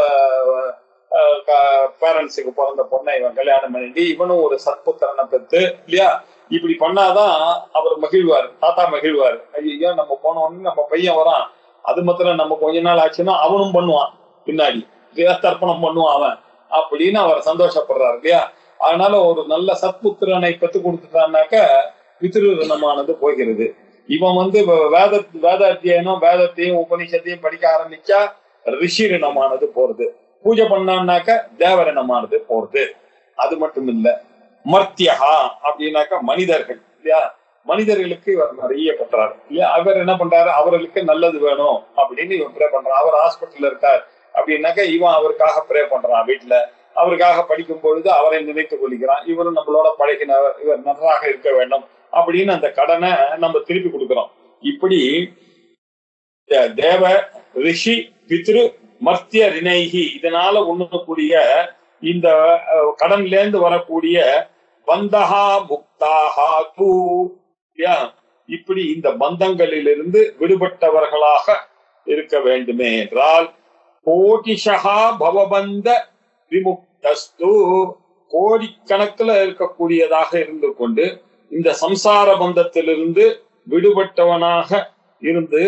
பேரண்ட்ஸுக்கு பிறந்த பொண்ணை இவன் கல்யாணம் பண்ணிட்டு இவனும் ஒரு சத்புத்திரனை பெற்று இல்லையா? இப்படி பண்ணாதான் அவர் மகிழ்வார். தாத்தா மகிழ்வார். ஐயோ நம்ம போன நம்ம பையன் வரான். அது மாத்திரம் நம்ம கொஞ்ச நாள் ஆச்சுன்னா அவனும் பண்ணுவான் பின்னாடி. தர்ப்பணம் பண்ணுவான் அவன் அப்படின்னு அவர் சந்தோஷப்படுறாரு இல்லையா? அதனால ஒரு நல்ல சத்புத்திரனை பெத்து கொடுத்துட்டான்னாக்க பித்ரு போகிறது. இவன் வந்து வேத வேத அத்தியனம் வேதத்தையும் உபனிஷத்தையும் படிக்க ஆரம்பிச்சா ரிஷி ரிணமானது போறது. பூஜை பண்ணான்னாக்க தேவரினமானது போறது. அது மட்டும் இல்ல மர்த்தியகா அப்படின்னாக்கா மனிதர்கள் இல்லையா? மனிதர்களுக்கு இவர் நிறைய பண்றாரு இல்லையா? அவர் என்ன பண்றாரு? அவர்களுக்கு நல்லது வேணும் அப்படின்னு இவன் ப்ரே பண்றான் அவர் ஹாஸ்பிட்டல்ல இருக்கார் அப்படின்னாக்க இவன் அவருக்காக ப்ரே பண்றான் வீட்டுல அவருக்காக படிக்கும் பொழுது அவரை நினைத்து கொள்கிறான். இவரும் நம்மளோட பழகினவர் இவர் நன்றாக இருக்க வேண்டும் அப்படின்னு அந்த கடனை நம்ம திருப்பி கொடுக்கிறோம். இப்படி தேவ ரிஷி பித்ரு மர்த்திய ரிணைகி இதனால உண்ணக்கூடிய இந்த கடன்ல இருந்து வரக்கூடிய பந்தஹா முக்தாஹா தூ. இப்படி இந்த பந்தங்களிலிருந்து விடுபட்டவர்களாக இருக்க வேண்டுமே என்றால் கோடிஷகா பவபந்த விமுக்தஸ்து. கோடிக்கணக்கில் இருக்கக்கூடியதாக இருந்து கொண்டு இந்த சம்சார பந்தத்திலிருந்து விடுபட்டவனாக இருந்து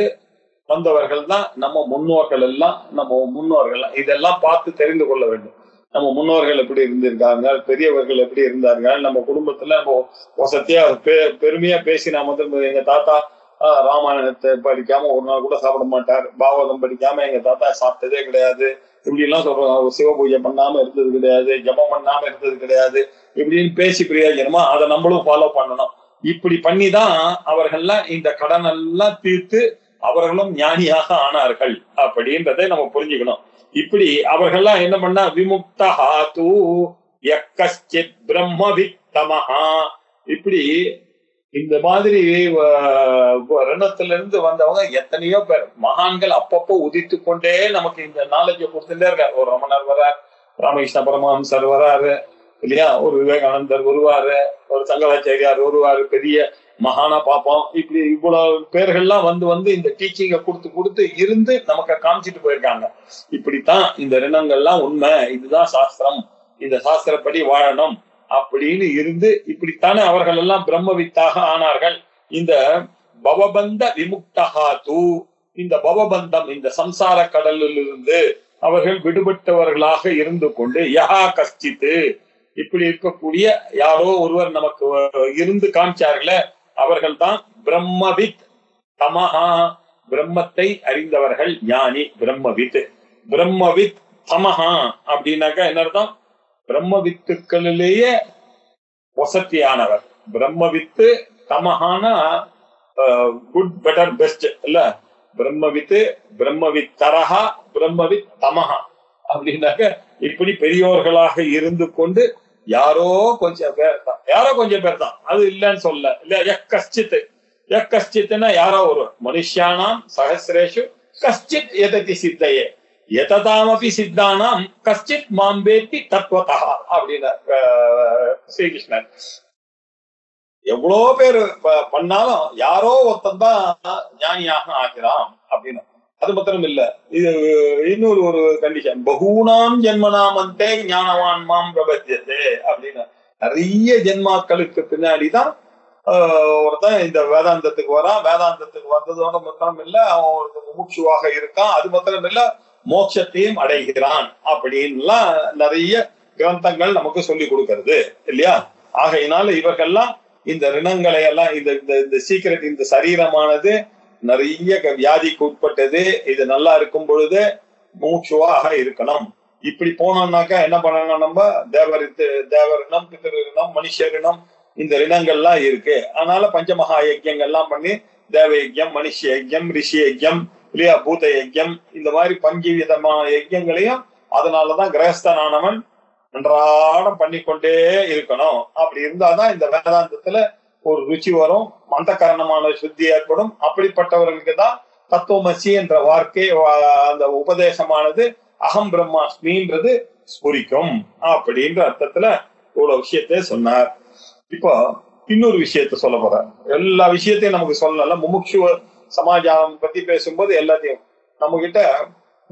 வந்தவர்கள் தான் நம்ம முன்னோர்கள் எல்லாம் நம்ம முன்னோர்கள் இதெல்லாம் பார்த்து தெரிந்து கொள்ள வேண்டும். நம்ம முன்னோர்கள் எப்படி இருந்திருக்காங்க பெரியவர்கள் எப்படி இருந்தார்கள் நம்ம குடும்பத்துல நம்ம வசதியா பெ- பெருமையா பேசினா வந்து எங்க தாத்தா ராமாயணத்தை படிக்காம ஒரு நாள் கூட சாப்பிட மாட்டார். பாகவதம் படிக்காம எங்க தாத்தா சாப்பிட்டதே கிடையாது. இப்படி எல்லாம் சொல்றாங்க சிவ பூஜை பண்ணாம இருந்தது கிடையாது ஜபம் பண்ணாம இருந்தது கிடையாது. இப்படின்னு பேசி பிரயோஜனமா அதை நம்மளும் ஃபாலோ பண்ணணும். இப்படி பண்ணி தான் அவர்கள்லாம் இந்த கடன் எல்லாம் தீர்த்து அவர்களும் ஞானியாக ஆனார்கள் அப்படின்றதை நம்ம புரிஞ்சுக்கணும். இப்படி அவர்கள்லாம் என்ன பண்ணா விமுக்தஹா தூ எக்கச்சித் பிரம்மவித்தமஹா. இப்படி இந்த மாதிரி ரணத்துல இருந்து வந்தவங்க எத்தனையோ பேர் மகான்கள் அப்பப்போ உதித்து கொண்டே நமக்கு இந்த நாலேஜை கொடுத்துட்டே இருக்காரு. ஒரு ரமணர் வரார் ராமகிருஷ்ண பரமஹம்சர் வராரு இல்லையா? ஒரு விவேகானந்தர் வருவாரு ஒரு சங்கராச்சாரியார் வருவாரு பெரிய மகானா பார்ப்போம் இப்படி இவ்வளவு பேர்கள்லாம் வந்து வந்து இந்த டீச்சிங்க கொடுத்து கொடுத்து இருந்து நமக்கு காமிச்சிட்டு போயிருக்காங்க. இப்படித்தான் இந்த ரிணங்கள்லாம் உண்மை. இதுதான் சாஸ்திரம். இந்த சாஸ்திரப்படி வாழணும் அப்படின்னு இருந்து இப்படித்தானே அவர்கள் எல்லாம் பிரம்மவித்தாக ஆனார்கள். இந்த பவபந்த விமுக்தகா தூ இந்த பவபந்தம் இந்த சம்சார கடலில் இருந்து அவர்கள் விடுபட்டவர்களாக இருந்து கொண்டு யஹா கஷ்டித்து இப்படி இருக்கக்கூடிய யாரோ ஒருவர் நமக்கு இருந்து காமிச்சார்களே அவர்கள் தான் பிரம்மவித் தமஹா. பிரம்மத்தை அறிந்தவர்கள் ஞானி பிரம்மவித். பிரம்மவித் தமஹா அப்படின்னாக்கா என்ன அர்த்தம்? பிரம்மவித்துக்களிலேயே வசதியானவர். பிரம்மவித்து தமஹானா குட் பெட்டர் பெஸ்ட் இல்ல? பிரம்மவித்து பிரம்மவித் தரஹா பிரம்மவித் தமஹா. அப்படின்னாக்க இப்படி பெரியோர்களாக இருந்து கொண்டு யாரோ கொஞ்சம் பேர் தான். யாரோ கொஞ்சம் பேர் தான். அது இல்லைன்னு சொல்ல. இல்ல எக்கஷ்டித் எக்கஷ்டித்னா யாரோ ஒரு மனுஷியானாம் சகசிரேஷு. கஷ்டித் எதத்தி சித்தையே. எததாமபி சித்தானாம் கஷ்டித் மாம்பேத்தி தத்துவதா அப்படின்னு ஸ்ரீகிருஷ்ணன் எவ்வளோ பேர் பண்ணாலும் யாரோ ஒருத்தன் தான் ஞானியாக ஆகிறான் அப்படின்னு. அது மாத்திரம் இல்ல. இது இன்னொரு ஒரு கண்டிஷன் பகுனாம் ஜென்மனாமந்தே ஞானவான் மாம் பிரபத்தியத்தே அப்படின்னு நிறைய ஜென்மாக்களுக்கு பின்னாடிதான் ஒருத்தன் இந்த வேதாந்தத்துக்கு வரான். வேதாந்தத்துக்கு வந்ததோட மாத்திரம் இல்ல அவன் ஒரு மூச்சுவாக இருக்கான். அது மாத்திரம் இல்ல மோட்சத்தையும் அடைகிறான் அப்படின்லாம் நிறைய கிரந்தங்கள் நமக்கு சொல்லி கொடுக்கறது இல்லையா? ஆகையினால இவர்கள்லாம் இந்த ரிணங்களை எல்லாம் இந்த இந்த இந்த சீக்கிரட் இந்த சரீரமானது நிறைய க- வியாதிக்கு உட்பட்டது இது நல்லா இருக்கும் பொழுது மூச்சுவாக இருக்கணும். இப்படி போனோம்னாக்கா என்ன பண்ணணும் நம்ம? தேவரித்து தேவரினம் பிதரினம் மனுஷரினம் இந்த ரிணங்கள்லாம் இருக்கு. அதனால பஞ்சமகா யஜ்யங்கள்லாம் பண்ணி தேவ யஜ்யம் மனுஷ யஜ்யம் ரிஷி யஜ்யம் இல்லையா பூத யஜ்யம் இந்த மாதிரி பஞ்சு விதமான யஜ்யங்களையும் அதனாலதான் கிரகஸ்தனானவன் அன்றாடம் பண்ணிக்கொண்டே இருக்கணும். அப்படி இருந்தாதான் இந்த வேதாந்தத்துல ஒரு ருச்சி வரும் அந்த காரணமான சுத்தி ஏற்படும். அப்படிப்பட்டவர்களுக்கு தான் தத்துவமசி என்ற வார்த்தை அந்த உபதேசமானது அகம் பிரம்மாஸ்மின்றது ஸ்புரிக்கும் அப்படின்ற அர்த்தத்துல இவ்வளவு விஷயத்த சொன்னார். இப்போ இன்னொரு விஷயத்த சொல்ல போற. எல்லா விஷயத்தையும் நமக்கு சொல்லல முமுட்சு சமாஜம் பத்தி பேசும்போது எல்லாத்தையும் நம்ம கிட்ட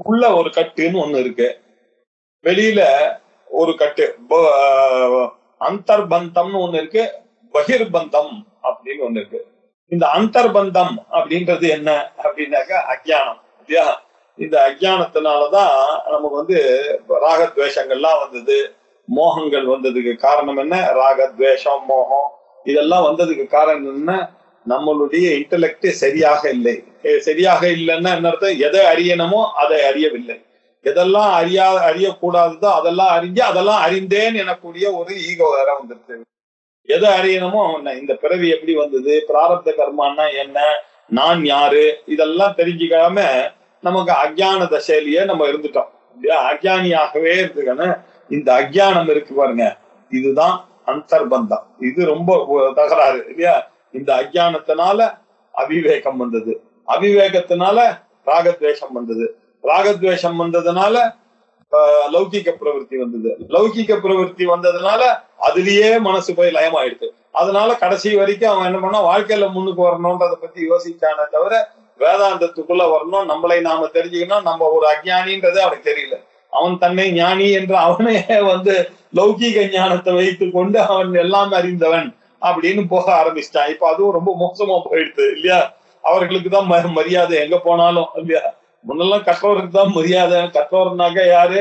உள்ள ஒரு கட்டுன்னு ஒண்ணு இருக்கு. வெளியில ஒரு கட்டு அந்தர்பந்தம்னு ஒண்ணு இருக்கு. பகிர்பந்தம் அப்படின்னு ஒண்ணு இருக்கு. இந்த அந்தர்பந்தம் அப்படின்றது என்ன அப்படின்னாக்கா அஜ்ஞானம். இல்லையா? இந்த அஜானத்தினாலதான் நமக்கு வந்து ராகத்வேஷங்கள்லாம் வந்தது. மோகங்கள் வந்ததுக்கு காரணம் என்ன? ராகத்வேஷம் மோகம். இதெல்லாம் வந்ததுக்கு காரணம் என்ன? நம்மளுடைய இன்டலெக்ட் சரியாக இல்லை. சரியாக இல்லைன்னா என்ன அர்த்தம்? எதை அறியணுமோ அதை அறியவில்லை. எதெல்லாம் அறியா அறியக்கூடாததோ அதெல்லாம் அறிஞ்சு அதெல்லாம் அறிந்தேன் எனக்கூடிய ஒரு ஈகோ வேற வந்துருச்சு. எதை அறியணுமோ அவன். இந்த பிறவி எப்படி வந்தது? பிராரப்த கர்மான்னா என்ன? நான் யாரு? இதெல்லாம் தெரிஞ்சுக்காம நமக்கு அஜ்ஞான தசையிலேயே நம்ம இருந்துட்டோம். இல்லையா? அஜ்ஞானியாகவே இருந்துக்கணும் இந்த அஜ்ஞானம் இருக்கு பாருங்க. இதுதான் அந்தர்பந்தம். இது ரொம்ப தகராறு. இல்லையா? இந்த அஜானத்தினால அவிவேகம் வந்தது. அவிவேகத்தினால ராகத்வேஷம் வந்தது. ராகத்வேஷம் வந்ததுனால லௌகிக பிரவൃத்தி வந்தது. லௌகிக பிரவೃத்தி வந்ததுனால அதுலயே மனசு போய் லயமாயிடுது. அதனால கடைசி வரைக்கும் அவன் என்ன பண்ணா வாழ்க்கையில முன்னுக்கு வரணும்ன்றத பத்தி யோசிச்சானே தவிர வேதாந்தத்துக்குள்ள வரணும். நம்மளை நாம தெரிஞ்சுக்கணும் நம்ம ஒரு அஜ்ஞானின்றதே அவனுக்கு தெரியல. அவன் தன்னை ஞானி என்று அவனே வந்து லௌகீக ஞானத்தை வைத்து கொண்டு அவன் எல்லாம் அறிந்தவன் அப்படின்னு போக ஆரம்பிச்சிட்டான். இப்ப அதுவும் ரொம்ப மோசமா போயிடுது இல்லையா? அவர்களுக்கு தான் மரியாதை எங்க போனாலும் இல்லையா? முன்னெல்லாம் கற்றோருக்கு தான் மரியாதை. கற்றோர்னாக்க யாரு?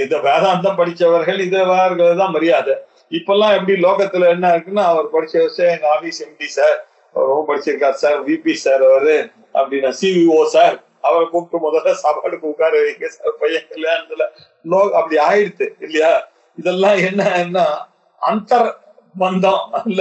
இந்த வேதாந்தம் படிச்சவர்கள் இதுவார்கள் தான் மரியாதை. இப்பெல்லாம் எப்படி லோகத்துல என்ன இருக்குன்னா அவர் படிச்ச விஷயம் எங்க ஆபீஸ் எம்டி சார் அவர் ரொம்ப படிச்சிருக்கார் சார் விபி சார் அவரு அப்படின்னா சிவிஓ சார். அவரை கூப்பிட்டு முதல்ல சாப்பாடுக்கு உட்கார வைங்க சார் பையன் கல்யாணத்துல. லோ அப்படி ஆயிடுத்து இல்லையா? இதெல்லாம் என்ன என்ன? அந்தர் பந்தம் அல்ல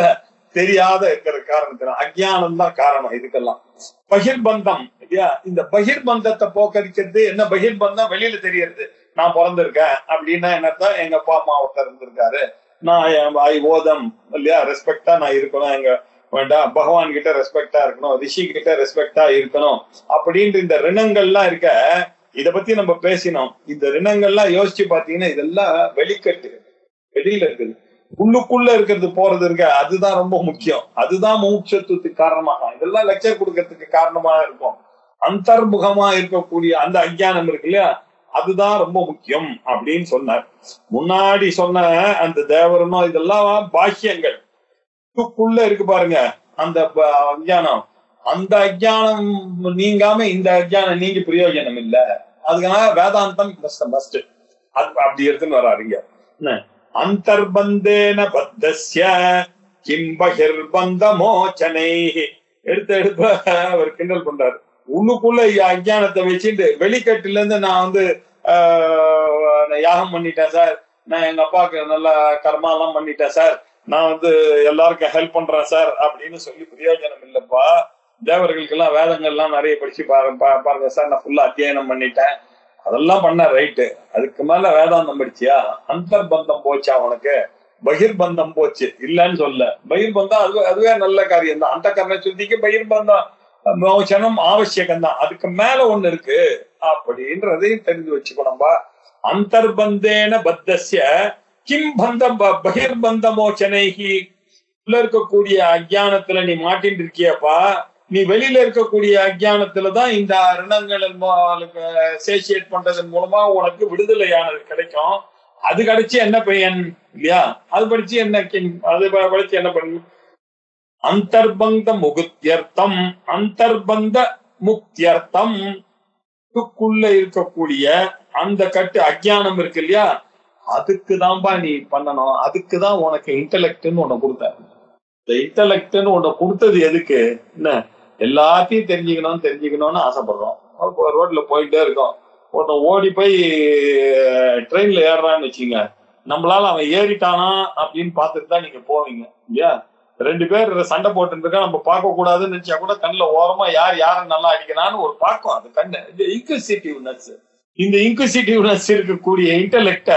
தெரியாத இருக்கிற காரணத்தினால அஜ்ஞானம் தான் காரணம் இதுக்கெல்லாம். பகிர்பந்தம் இல்லையா? இந்த பகிர்பந்தத்தை போக்கடிக்கிறது என்ன பகிர்பந்தம்? வெளியில தெரியறது. நான் பிறந்திருக்கேன் அப்படின்னா என்னத்தான் எங்க அப்பா அம்மா ஒருத்தர் இருந்திருக்காரு. நான் ஐ ஓதம் இல்லையா? ரெஸ்பெக்டா நான் இருக்கணும். எங்க வேண்டாம் பகவான் கிட்ட ரெஸ்பெக்டா இருக்கணும். ரிஷி கிட்ட ரெஸ்பெக்டா இருக்கணும். அப்படின்ற இந்த ரிணங்கள்லாம் இருக்க இத பத்தி நம்ம பேசினோம். இந்த ரிணங்கள்லாம் யோசிச்சு பாத்தீங்கன்னா இதெல்லாம் வெளிக்கட்டு. வெளியில இருக்குது. உள்ளுக்குள்ள இருக்கிறது போறது இருக்க அதுதான் ரொம்ப முக்கியம். அதுதான் மூச்சத்துவத்துக்கு காரணமாக இதெல்லாம் லெக்சர் கொடுக்கறதுக்கு காரணமா இருக்கும். அந்தர்முகமா இருக்கக்கூடிய அந்த அஜானம் இருக்கு இல்லையா? அதுதான் ரொம்ப முக்கியம் அப்படின்னு சொன்னார். முன்னாடி சொன்ன அந்த தேவரனும் இதெல்லாம் பாக்கியங்கள். உள்ளுக்குள்ள இருக்கு பாருங்க அந்த அஜானம் அஞ்ஞானம். அந்த அஜ்ஞானம் நீங்காம இந்த அஜ்ஞானம் நீங்க பிரயோஜனம் இல்ல. அதுக்காக வேதாந்தம் மஸ்ட் அது அப்படி எடுத்துன்னு வராருங்க என்ன? அந்தர்பந்தேன பத்தஸ்ய கிம் பகிர்பந்த மோச்சனை எடுத்து எடுத்து அவர் கிண்டல் பண்றாரு. உள்ளுக்குள்ள அஜானத்தை வச்சுட்டு வெளிக்கட்டுல இருந்து நான் வந்து ஆஹ், நான் யாகம் பண்ணிட்டேன் சார். நான் எங்க அப்பாவுக்கு நல்ல கர்மா எல்லாம் பண்ணிட்டேன் சார். நான் வந்து எல்லாருக்கும் ஹெல்ப் பண்றேன் சார் அப்படின்னு சொல்லி பிரயோஜனம் இல்லப்பா. தேவர்களுக்கு எல்லாம் வேதங்கள் எல்லாம் நிறைய படிச்சு பாரு பா- பாருங்க சார். நான் ஃபுல்லா அத்தியனம் பண்ணிட்டேன். அதெல்லாம் பண்ண ரைட்டு அதுக்கு மேல வேதாந்தம் படிச்சியா? அந்தர்பந்தம் போச்சா உனக்கு? பகிர்பந்தம் போச்சு. இல்லன்னு சொல்ல. பகிர்பந்தம் அது அதுவே நல்ல காரியம் தான். அந்த கர்ண சுத்திக்கு பகிர்பந்தம் மோசனம் ஆவசியகம் தான். அதுக்கு மேல ஒண்ணு இருக்கு. அப்படின்றதையும் தெரிஞ்சு வச்சுக்கணும்பா அந்தர்பந்தேன பத்தசிய கிம் பந்தம் பகிர்பந்த மோச்சனைகி உள்ள இருக்கக்கூடிய அஜானத்துல நீ மாட்டின்னு இருக்கியப்பா நீ வெளியில இருக்கக்கூடிய அஜானத்துல தான் இந்த ரிணங்கள் சேஷியேட் பண்றதன் மூலமா உனக்கு விடுதலையானது கிடைக்கும். அது கிடைச்சு என்ன பையன்? இல்லையா? அது படிச்சு என்ன அது படிச்சு என்ன பண்ணு? அந்தர்பந்த முகுத்தியர்த்தம் அந்தர்பந்த முக்தியர்த்தம் க்குள்ள இருக்கக்கூடிய அந்த கட்டு அஜ்ஞானம் இருக்கு இல்லையா? அதுக்கு தான்பா நீ பண்ணணும். அதுக்கு தான் உனக்கு இன்டலெக்ட்னு உன்னை கொடுத்த இந்த இன்டலெக்ட்னு உன்னை கொடுத்தது எதுக்கு? என்ன? எல்லாத்தையும் தெரிஞ்சுக்கணும் தெரிஞ்சுக்கணும்னு ஆசைப்படுறோம். அப்போ ரோட்ல போயிட்டே இருக்கோம். ஒருத்தன் ஓடி போய் ட்ரெயின்ல ஏறுறான்னு வச்சுங்க நம்மளால அவன் ஏறிட்டானா அப்படின்னு பார்த்துட்டு தான் நீங்க போவீங்க. இல்லையா? ரெண்டு பேர் சண்டை போட்டு நம்ம பார்க்க கூடாதுன்னு நினைச்சா கூட கண்ணுல ஓரமா யார் யாரை நல்லா அடிக்கிறான்னு ஒரு பார்க்கும் அது கண்ணு. இந்த இன்குசிட்டிவ்னஸ் இந்த இன்குசிட்டிவ்னஸ் இருக்கக்கூடிய இன்டலெக்ட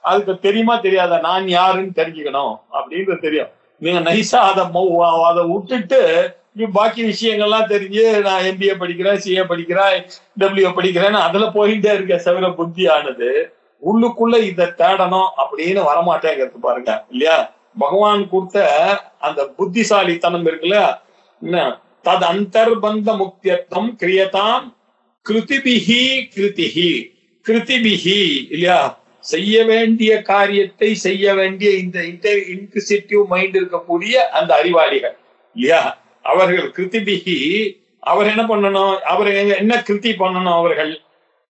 அதுக்கு தெரியுமா தெரியாத? நான் யாருன்னு தெரிஞ்சுக்கணும். அப்படின்றது தெரியும். நீங்க நைஸா அதை அதை விட்டுட்டு பாக்கி விஷயங்கள்லாம் தெரிஞ்சு நான் எம்பிஏ படிக்கிறேன் சிஏ படிக்கிறேன் டபிள்யூ படிக்கிறேன்னு அதுல போயிட்டே இருக்க தவிர புத்தியானது. உள்ளுக்குள்ள இதை தேடணும் அப்படின்னு வரமாட்டேங்கிறது பாருங்க இல்லையா? பகவான் கொடுத்த அந்த புத்திசாலித்தனம் இருக்குல்ல? என்ன? தத் அந்தர்பந்த முக்தியர்த்தம் கிரியதாம் கிருதிபிஹி கிருதிஹி கிருதிபிஹி இல்லையா? செய்ய வேண்டிய காரியத்தை செய்ய வேண்டிய இந்த இன்டர் இன்குசிட்டிவ் மைண்ட் இருக்கக்கூடிய அந்த அறிவாளிகள் இல்லையா? அவர்கள் கிருதிபிகி அவர் என்ன பண்ணணும்? அவர் எங்க- என்ன கிருத்தி பண்ணணும் அவர்கள்?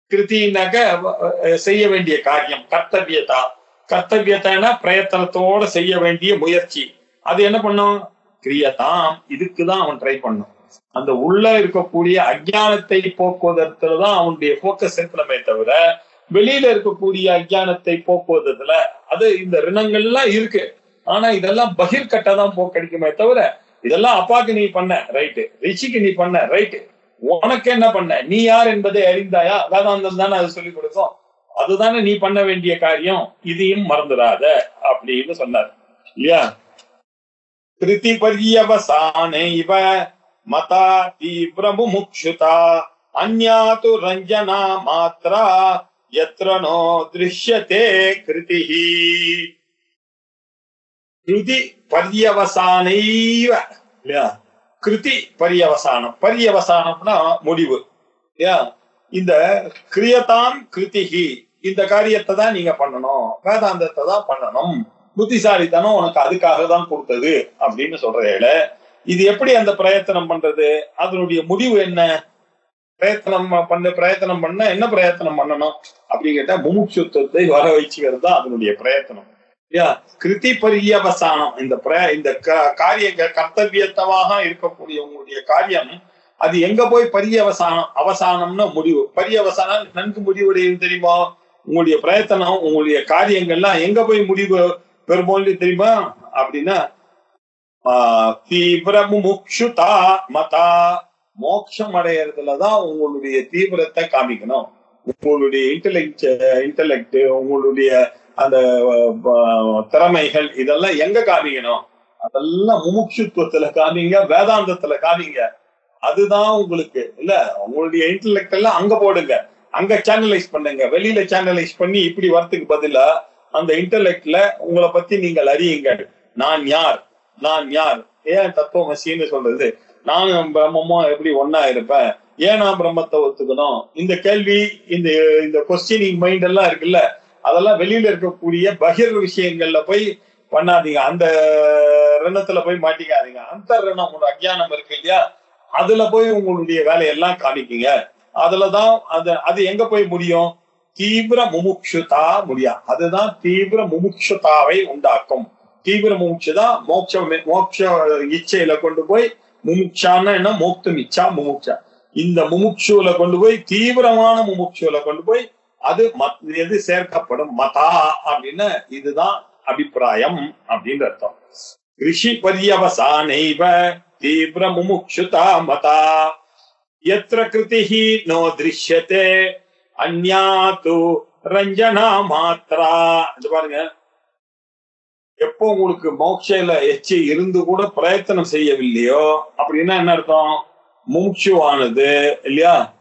கிருத்தினாக்க செய்ய வேண்டிய காரியம் கர்த்தவியதா? கர்த்தவியத்தான பிரயத்தனத்தோட செய்ய வேண்டிய முயற்சி. அது என்ன பண்ணும்? கிரியதாம். இதுக்குதான் அவன் ட்ரை பண்ணும். அந்த உள்ள இருக்கக்கூடிய அஜானத்தை போக்குவதற்கு தான் அவனுடைய போக்கஸ் இருக்கணுமே தவிர வெளியில இருக்கக்கூடிய அஜ்ஞானத்தை போக்குவதுல அது இந்த ரிணங்கள்லாம் இருக்கு. ஆனா இதெல்லாம் பகிர்கட்டை தான் போக்கடிக்குமே தவிர இதெல்லாம் அப்பாக்கு நீ பண்ண ரைட்டு ரிஷிக்கு நீ பண்ண ரைட்டு உனக்கு என்ன பண்ண? நீ யார் என்பதை அறிந்தாயா? வேதாந்தம் தானே அது சொல்லிக் கொடுக்கும். அதுதானே நீ பண்ண வேண்டிய காரியம். இதையும் மறந்துடாத அப்படின்னு சொன்னார். இல்லையா? கிருதி பரியவசானே இவ மதா தீவிரமு முக்ஷுதா அந்யாது ரஞ்சனா மாத்ரா எத்தனோ திருஷ்யத்தே கிருதிஹி. கிருதி பரியவசானைவ இல்லையா கிருதி பரியவசானம் பரியவசானம்னா முடிவு இல்லையா இந்த கிரியதாம் கிருதிகி இந்த காரியத்தை தான் நீங்க பண்ணணும். வேதாந்தத்தை தான் பண்ணணும். புத்திசாலித்தனம் உனக்கு அதுக்காக தான் கொடுத்தது அப்படின்னு சொல்றேல. இது எப்படி அந்த பிரயத்தனம் பண்றது? அதனுடைய முடிவு என்ன? பிரயத்தனம் பண்ண பிரயத்தனம் பண்ண என்ன பிரயத்தனம் பண்ணணும்? அப்படின்னு கேட்டா முமுட்சுத்துவத்தை வர வச்சுக்கிறது தான் அதனுடைய பிரயத்தனம். கிருதி பரியவசானம் இந்த பிர- இந்த க- காரிய கர்த்தவியத்தமாக இருக்கக்கூடிய உங்களுடைய காரியம் அது எங்க போய் பரியவசானம் அவசானம்னு முடிவு பரியவசானம் நன்கு முடிவடையும் தெரியுமா உங்களுடைய பிரயத்தனம் உங்களுடைய காரியங்கள்லாம் எங்க போய் முடிவு பெருமோன்னு தெரியுமா அப்படின்னா ஆஹ் தீவிர முமுக்ஷுதா மதா மோட்சம் அடையறதுலதான் உங்களுடைய தீவிரத்தை காமிக்கணும் உங்களுடைய இன்டலெக்ட் இன்டலெக்ட் உங்களுடைய அந்த திறமைகள் இதெல்லாம் எங்க காமிக்கணும்? அதெல்லாம் முமுட்சுத்துவத்துல காமிங்க வேதாந்தத்துல காமிங்க. அதுதான் உங்களுக்கு இல்ல உங்களுடைய இன்டெலெக்ட் எல்லாம் அங்க போடுங்க. அங்க சேனலைஸ் பண்ணுங்க. வெளியில சேனலைஸ் பண்ணி இப்படி வரத்துக்கு பதிலா அந்த இன்டெலெக்ட்ல உங்களை பத்தி நீங்கள் அறியுங்கள் நான் யார்? நான் யார்? ஏன் தத்துவமசின்னு சொல்றது? நான் பிரம்மமும் எப்படி ஒன்னா இருப்பேன்? ஏன் நான் பிரம்மத்தை ஒத்துக்கணும் இந்த கேள்வி இந்த இந்த கொஸ்டினிங் மைண்ட் எல்லாம் இருக்குல்ல அதெல்லாம் வெளியில இருக்கக்கூடிய பகிர் விஷயங்கள்ல போய் பண்ணாதீங்க. அந்த ரணத்துல போய் மாட்டிக்காதீங்க. அந்த ரணம் ஒரு அஜானம் இருக்கு இல்லையா? அதுல போய் உங்களுடைய வேலையெல்லாம் காமிக்கீங்க. அதுலதான் அது அது எங்க போய் முடியும்? தீவிர முமுட்சுதா முடியாது அதுதான் தீவிர முமுட்சுதாவை உண்டாக்கும். தீவிர முமுட்சுதா மோட்ச மோட்ச இச்சையில கொண்டு போய் முமுட்சான்னா என்ன? மோக்தம் இச்சா முமுட்சா. இந்த முமுட்சுல கொண்டு போய் தீவிரமான முமுட்சுல கொண்டு போய் அது மத்- எது சேர்க்கப்படும்? மதா அப்படின்னு இதுதான் அபிப்பிராயம் அப்படின்னு அர்த்தம். ரிஷி பரியவசானைவ தீவிர முமுக்ஷுதா மதா. எத்திர கிருதிஹி நோ திருஷ்யத்தே அந்யா ரஞ்சனா மாத்ரா. பாருங்க. எப்போ உங்களுக்கு மோட்சையில எச்சி இருந்து கூட பிரயத்தனம் செய்யவில்லையோ அப்படின்னா என்ன அர்த்தம்? முமுட்சுவானது இல்லையா?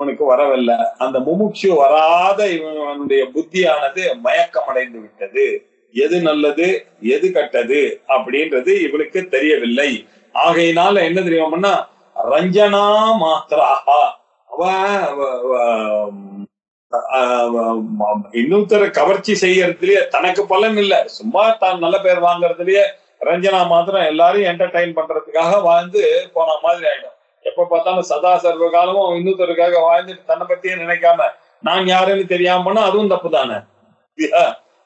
இவனுக்கு வரவில்லை. அந்த முமுட்சு வராத இவனுடைய புத்தியானது மயக்கம் அடைந்து விட்டது. எது நல்லது எது கட்டது அப்படின்றது இவனுக்கு தெரியவில்லை. ஆகையினால என்ன தெரியும்னா ரஞ்சனா மாத்திராகா. அவன் இன்னொருத்தர கவர்ச்சி செய்யறதுலயே தனக்கு பலன் இல்ல. சும்மா தான் நல்ல பேர் வாங்குறதுலயே ரஞ்சனா மாத்திரம் எல்லாரையும் என்டர்டைன் பண்றதுக்காக வாழ்ந்து போன மாதிரி ஆயிடும். எப்ப பார்த்தாலும் சதா சர்வ காலமும் இன்னொருத்தருக்காக வாழ்ந்துட்டு தன்னை பத்தியே நினைக்காம நான் யாருன்னு தெரியாம போனா அதுவும் தப்பு தானே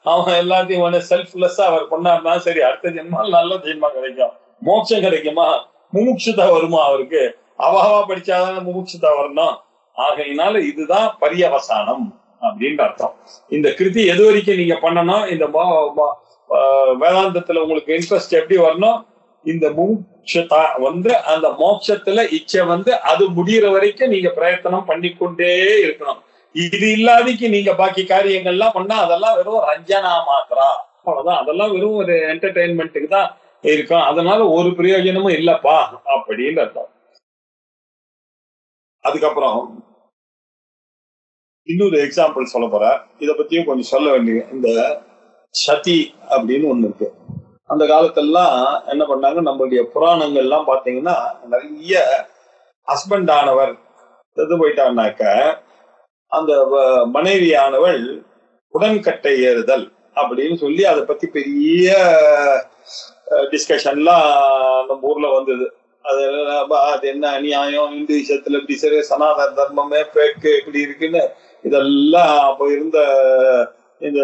அவன் எல்லாத்தையும் உடனே செல்ஃப்லெஸ்ஸா அவர் பண்ணாருன்னா சரி அடுத்த ஜென்மா நல்ல ஜென்மா கிடைக்கும். மோட்சம் கிடைக்குமா? முமுட்சுதா வருமா அவருக்கு? அவாவா படிச்சாதான் முமுட்சுதா வரணும். ஆகையினால இதுதான் பரியவசானம் அப்படின்ற அர்த்தம். இந்த கிருதி எது வரைக்கும் நீங்க பண்ணணும்? இந்த ஆஹ் வேதாந்தத்துல உங்களுக்கு இன்ட்ரெஸ்ட் எப்படி வரணும்? இந்த முமுட்சதா வந்து அந்த மோட்சத்துல இச்சை வந்து அது முடிகிற வரைக்கும் நீங்க பிரயத்தனம் பண்ணிக்கொண்டே இருக்கணும். இது இல்லாதிக்கு நீங்க பாக்கி காரியங்கள்லாம் பண்ணா அதெல்லாம் வெறும் ரஞ்சனா மாத்திரா. அவ்வளவுதான். அதெல்லாம் வெறும் ஒரு என்டர்டைன்மெண்ட்டுக்கு தான் இருக்கும். அதனால ஒரு பிரயோஜனமும் இல்லப்பா அப்படின்னு அர்த்தம். அதுக்கப்புறம் இன்னொரு எக்ஸாம்பிள் சொல்ல போற இத பத்தியும் கொஞ்சம் சொல்ல வேண்டிய இந்த சதி அப்படின்னு ஒண்ணு இருக்கு. அந்த காலத்தெல்லாம் என்ன பண்ணாங்க? நம்மளுடைய புராணங்கள் எல்லாம் பாத்தீங்கன்னா நிறைய ஹஸ்பண்ட் ஆனவர் செத்து போயிட்டான்னாக்க அந்த மனைவியானவள் உடன்கட்டை ஏறுதல் அப்படின்னு சொல்லி அதை பத்தி பெரிய டிஸ்கஷன்லாம் நம்ம ஊர்ல வந்தது. அது அது என்ன அநியாயம்? இந்து விஷயத்துல இப்படி சரி சனாதன தர்மமே பேக்கு இப்படி இருக்குன்னு இதெல்லாம் அப்ப இருந்த இந்த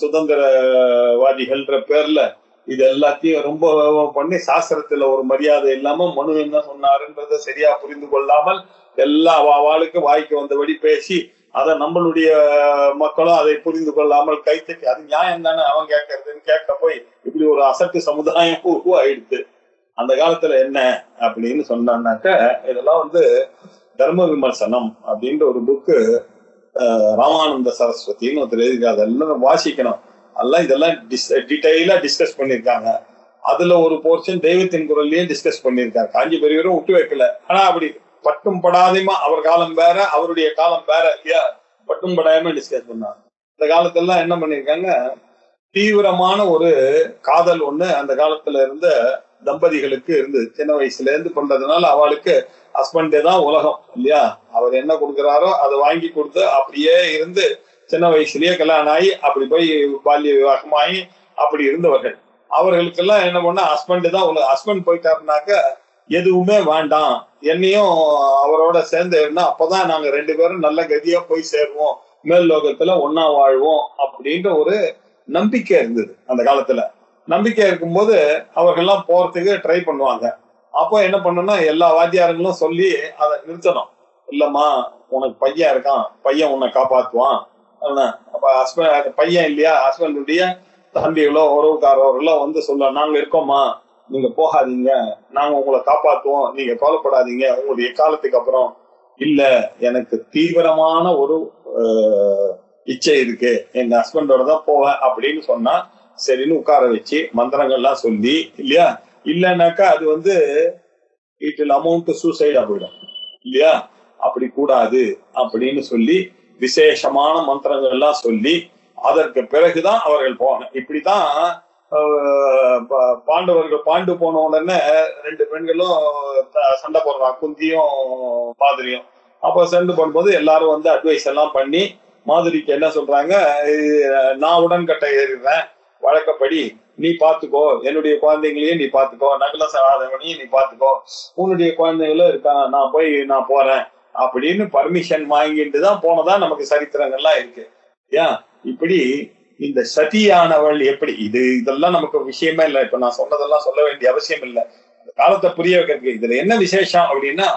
சுதந்திரவாதிகள்ன்ற பேர்ல இது எல்லாத்தையும் ரொம்ப பண்ணி சாஸ்திரத்துல ஒரு மரியாதை இல்லாம மனு என்ன சொன்னாருன்றத சரியா புரிந்து கொள்ளாமல் எல்லா வாளுக்கு வாய்க்கு வந்தபடி பேசி அதை நம்மளுடைய மக்களும் அதை புரிந்து கொள்ளாமல் கைத்தட்டி அது நியாயம் தானே அவன் கேட்கறதுன்னு கேட்க போய் இப்படி ஒரு அசட்டு சமுதாயம் உருவாயிடுது. அந்த காலத்துல என்ன அப்படின்னு சொன்னாக்க இதெல்லாம் வந்து தர்ம விமர்சனம் அப்படின்ற ஒரு புக்கு ராமானந்த சரஸ்வதினு ஒருத்தர் எழுதியிருக்காரு. அதெல்லாம் வாசிக்கணும். அதெல்லாம் இதெல்லாம் டீட்டெயிலா டிஸ்கஸ் பண்ணியிருக்காங்க. அதுல ஒரு போர்ஷன் தெய்வத்தின் குரல்லையே டிஸ்கஸ் பண்ணியிருக்காங்க. காஞ்சி பெரியவரும் விட்டு வைக்கல. ஆனா அப்படி பட்டும் படாதையுமா அவர் காலம் வேற அவருடைய காலம் வேற இல்லையா பட்டும் படாயமா டிஸ்கஸ் பண்ணாங்க. இந்த காலத்துல என்ன பண்ணிருக்காங்க தீவிரமான ஒரு காதல் ஒண்ணு அந்த காலத்துல இருந்த தம்பதிகளுக்கு இருந்து சின்ன வயசுல இருந்து பண்றதுனால அவளுக்கு ஹஸ்பண்டே தான் உலகம் இல்லையா? அவர் என்ன கொடுக்குறாரோ அதை வாங்கி கொடுத்து அப்படியே இருந்து சின்ன வயசுலயே கல்யாணம் ஆகி அப்படி போய் பால்ய விவாகமாகி அப்படி இருந்தவர்கள். அவர்களுக்கெல்லாம் என்ன பண்ணா ஹஸ்பண்ட் தான் உங்களுக்கு ஹஸ்பண்ட் போயிட்டாருனாக்க எதுவுமே வேண்டாம். என்னையும் அவரோட சேர்ந்து இருந்தா அப்பதான் நாங்க ரெண்டு பேரும் நல்ல கதியா போய் சேருவோம். மேல் லோகத்துல ஒன்னா வாழ்வோம் அப்படின்ற ஒரு நம்பிக்கை இருந்தது அந்த காலத்துல. நம்பிக்கை இருக்கும்போது அவர்கள்லாம் போறதுக்கு ட்ரை பண்ணுவாங்க. அப்போ என்ன பண்ணணும்னா எல்லா வாத்தியாரங்களும் சொல்லி அதை நிறுத்தணும். இல்லம்மா உனக்கு பையன் இருக்கான். பையன் உன்னை காப்பாத்துவான். அப்ப ஹஸ்பண்ட் பையன் இல்லையா ஹஸ்பண்டுடைய தம்பிகளோ உறவுக்காரர்களோ வந்து சொல்ல நாங்க இருக்கோமா நீங்க போகாதீங்க. நாங்க உங்களை காப்பாத்துவோம். நீங்க கவலைப்படாதீங்க. உங்களுடைய காலத்துக்கு அப்புறம் இல்ல எனக்கு தீவிரமான ஒரு இச்சை இருக்கு. எங்க ஹஸ்பண்டோட தான் போவேன். அப்படின்னு சொன்னா சரின்னு உட்கார வச்சு மந்திரங்கள்லாம் சொல்லி இல்லையா? இல்லைன்னாக்கா அது வந்து இட் வில் அமௌண்ட் சூசைடா போயிடும். இல்லையா? அப்படி கூடாது. அப்படின்னு சொல்லி விசேஷமான மந்திரங்கள் எல்லாம் சொல்லி அதற்கு பிறகுதான் அவர்கள் போவாங்க. இப்படிதான் பாண்டவர்கள் பாண்டு போன உடனே ரெண்டு பெண்களும் சண்டை போடுறாங்க. குந்தியும் பாதிரியும் அப்ப சண்டை போடும்போது எல்லாரும் வந்து அட்வைஸ் எல்லாம் பண்ணி மாதுரிக்கு என்ன சொல்றாங்க? நான் உடன்கட்டை ஏறிடுறேன். வழக்கப்படி நீ பாத்துக்கோ என்னுடைய குழந்தைங்களையும் நீ பாத்துக்கோ நகல சராதவனையும் நீ பாத்துக்கோ உன்னுடைய குழந்தைங்களும் இருக்கா நான் போய் நான் போறேன். அப்படின்னு பர்மிஷன் வாங்கிட்டு தான் போனதா நமக்கு சரித்திரங்கள்லாம் இருக்கு. ஏன்? இப்படி இந்த சதியானவள் எப்படி? இது இதெல்லாம் நமக்கு விஷயமே இல்லை. இப்ப நான் சொன்னதெல்லாம் சொல்ல வேண்டிய அவசியம் இல்லை. காலத்தை புரிய வைக்கிறதுக்கு இதுல என்ன விசேஷம் அப்படின்னா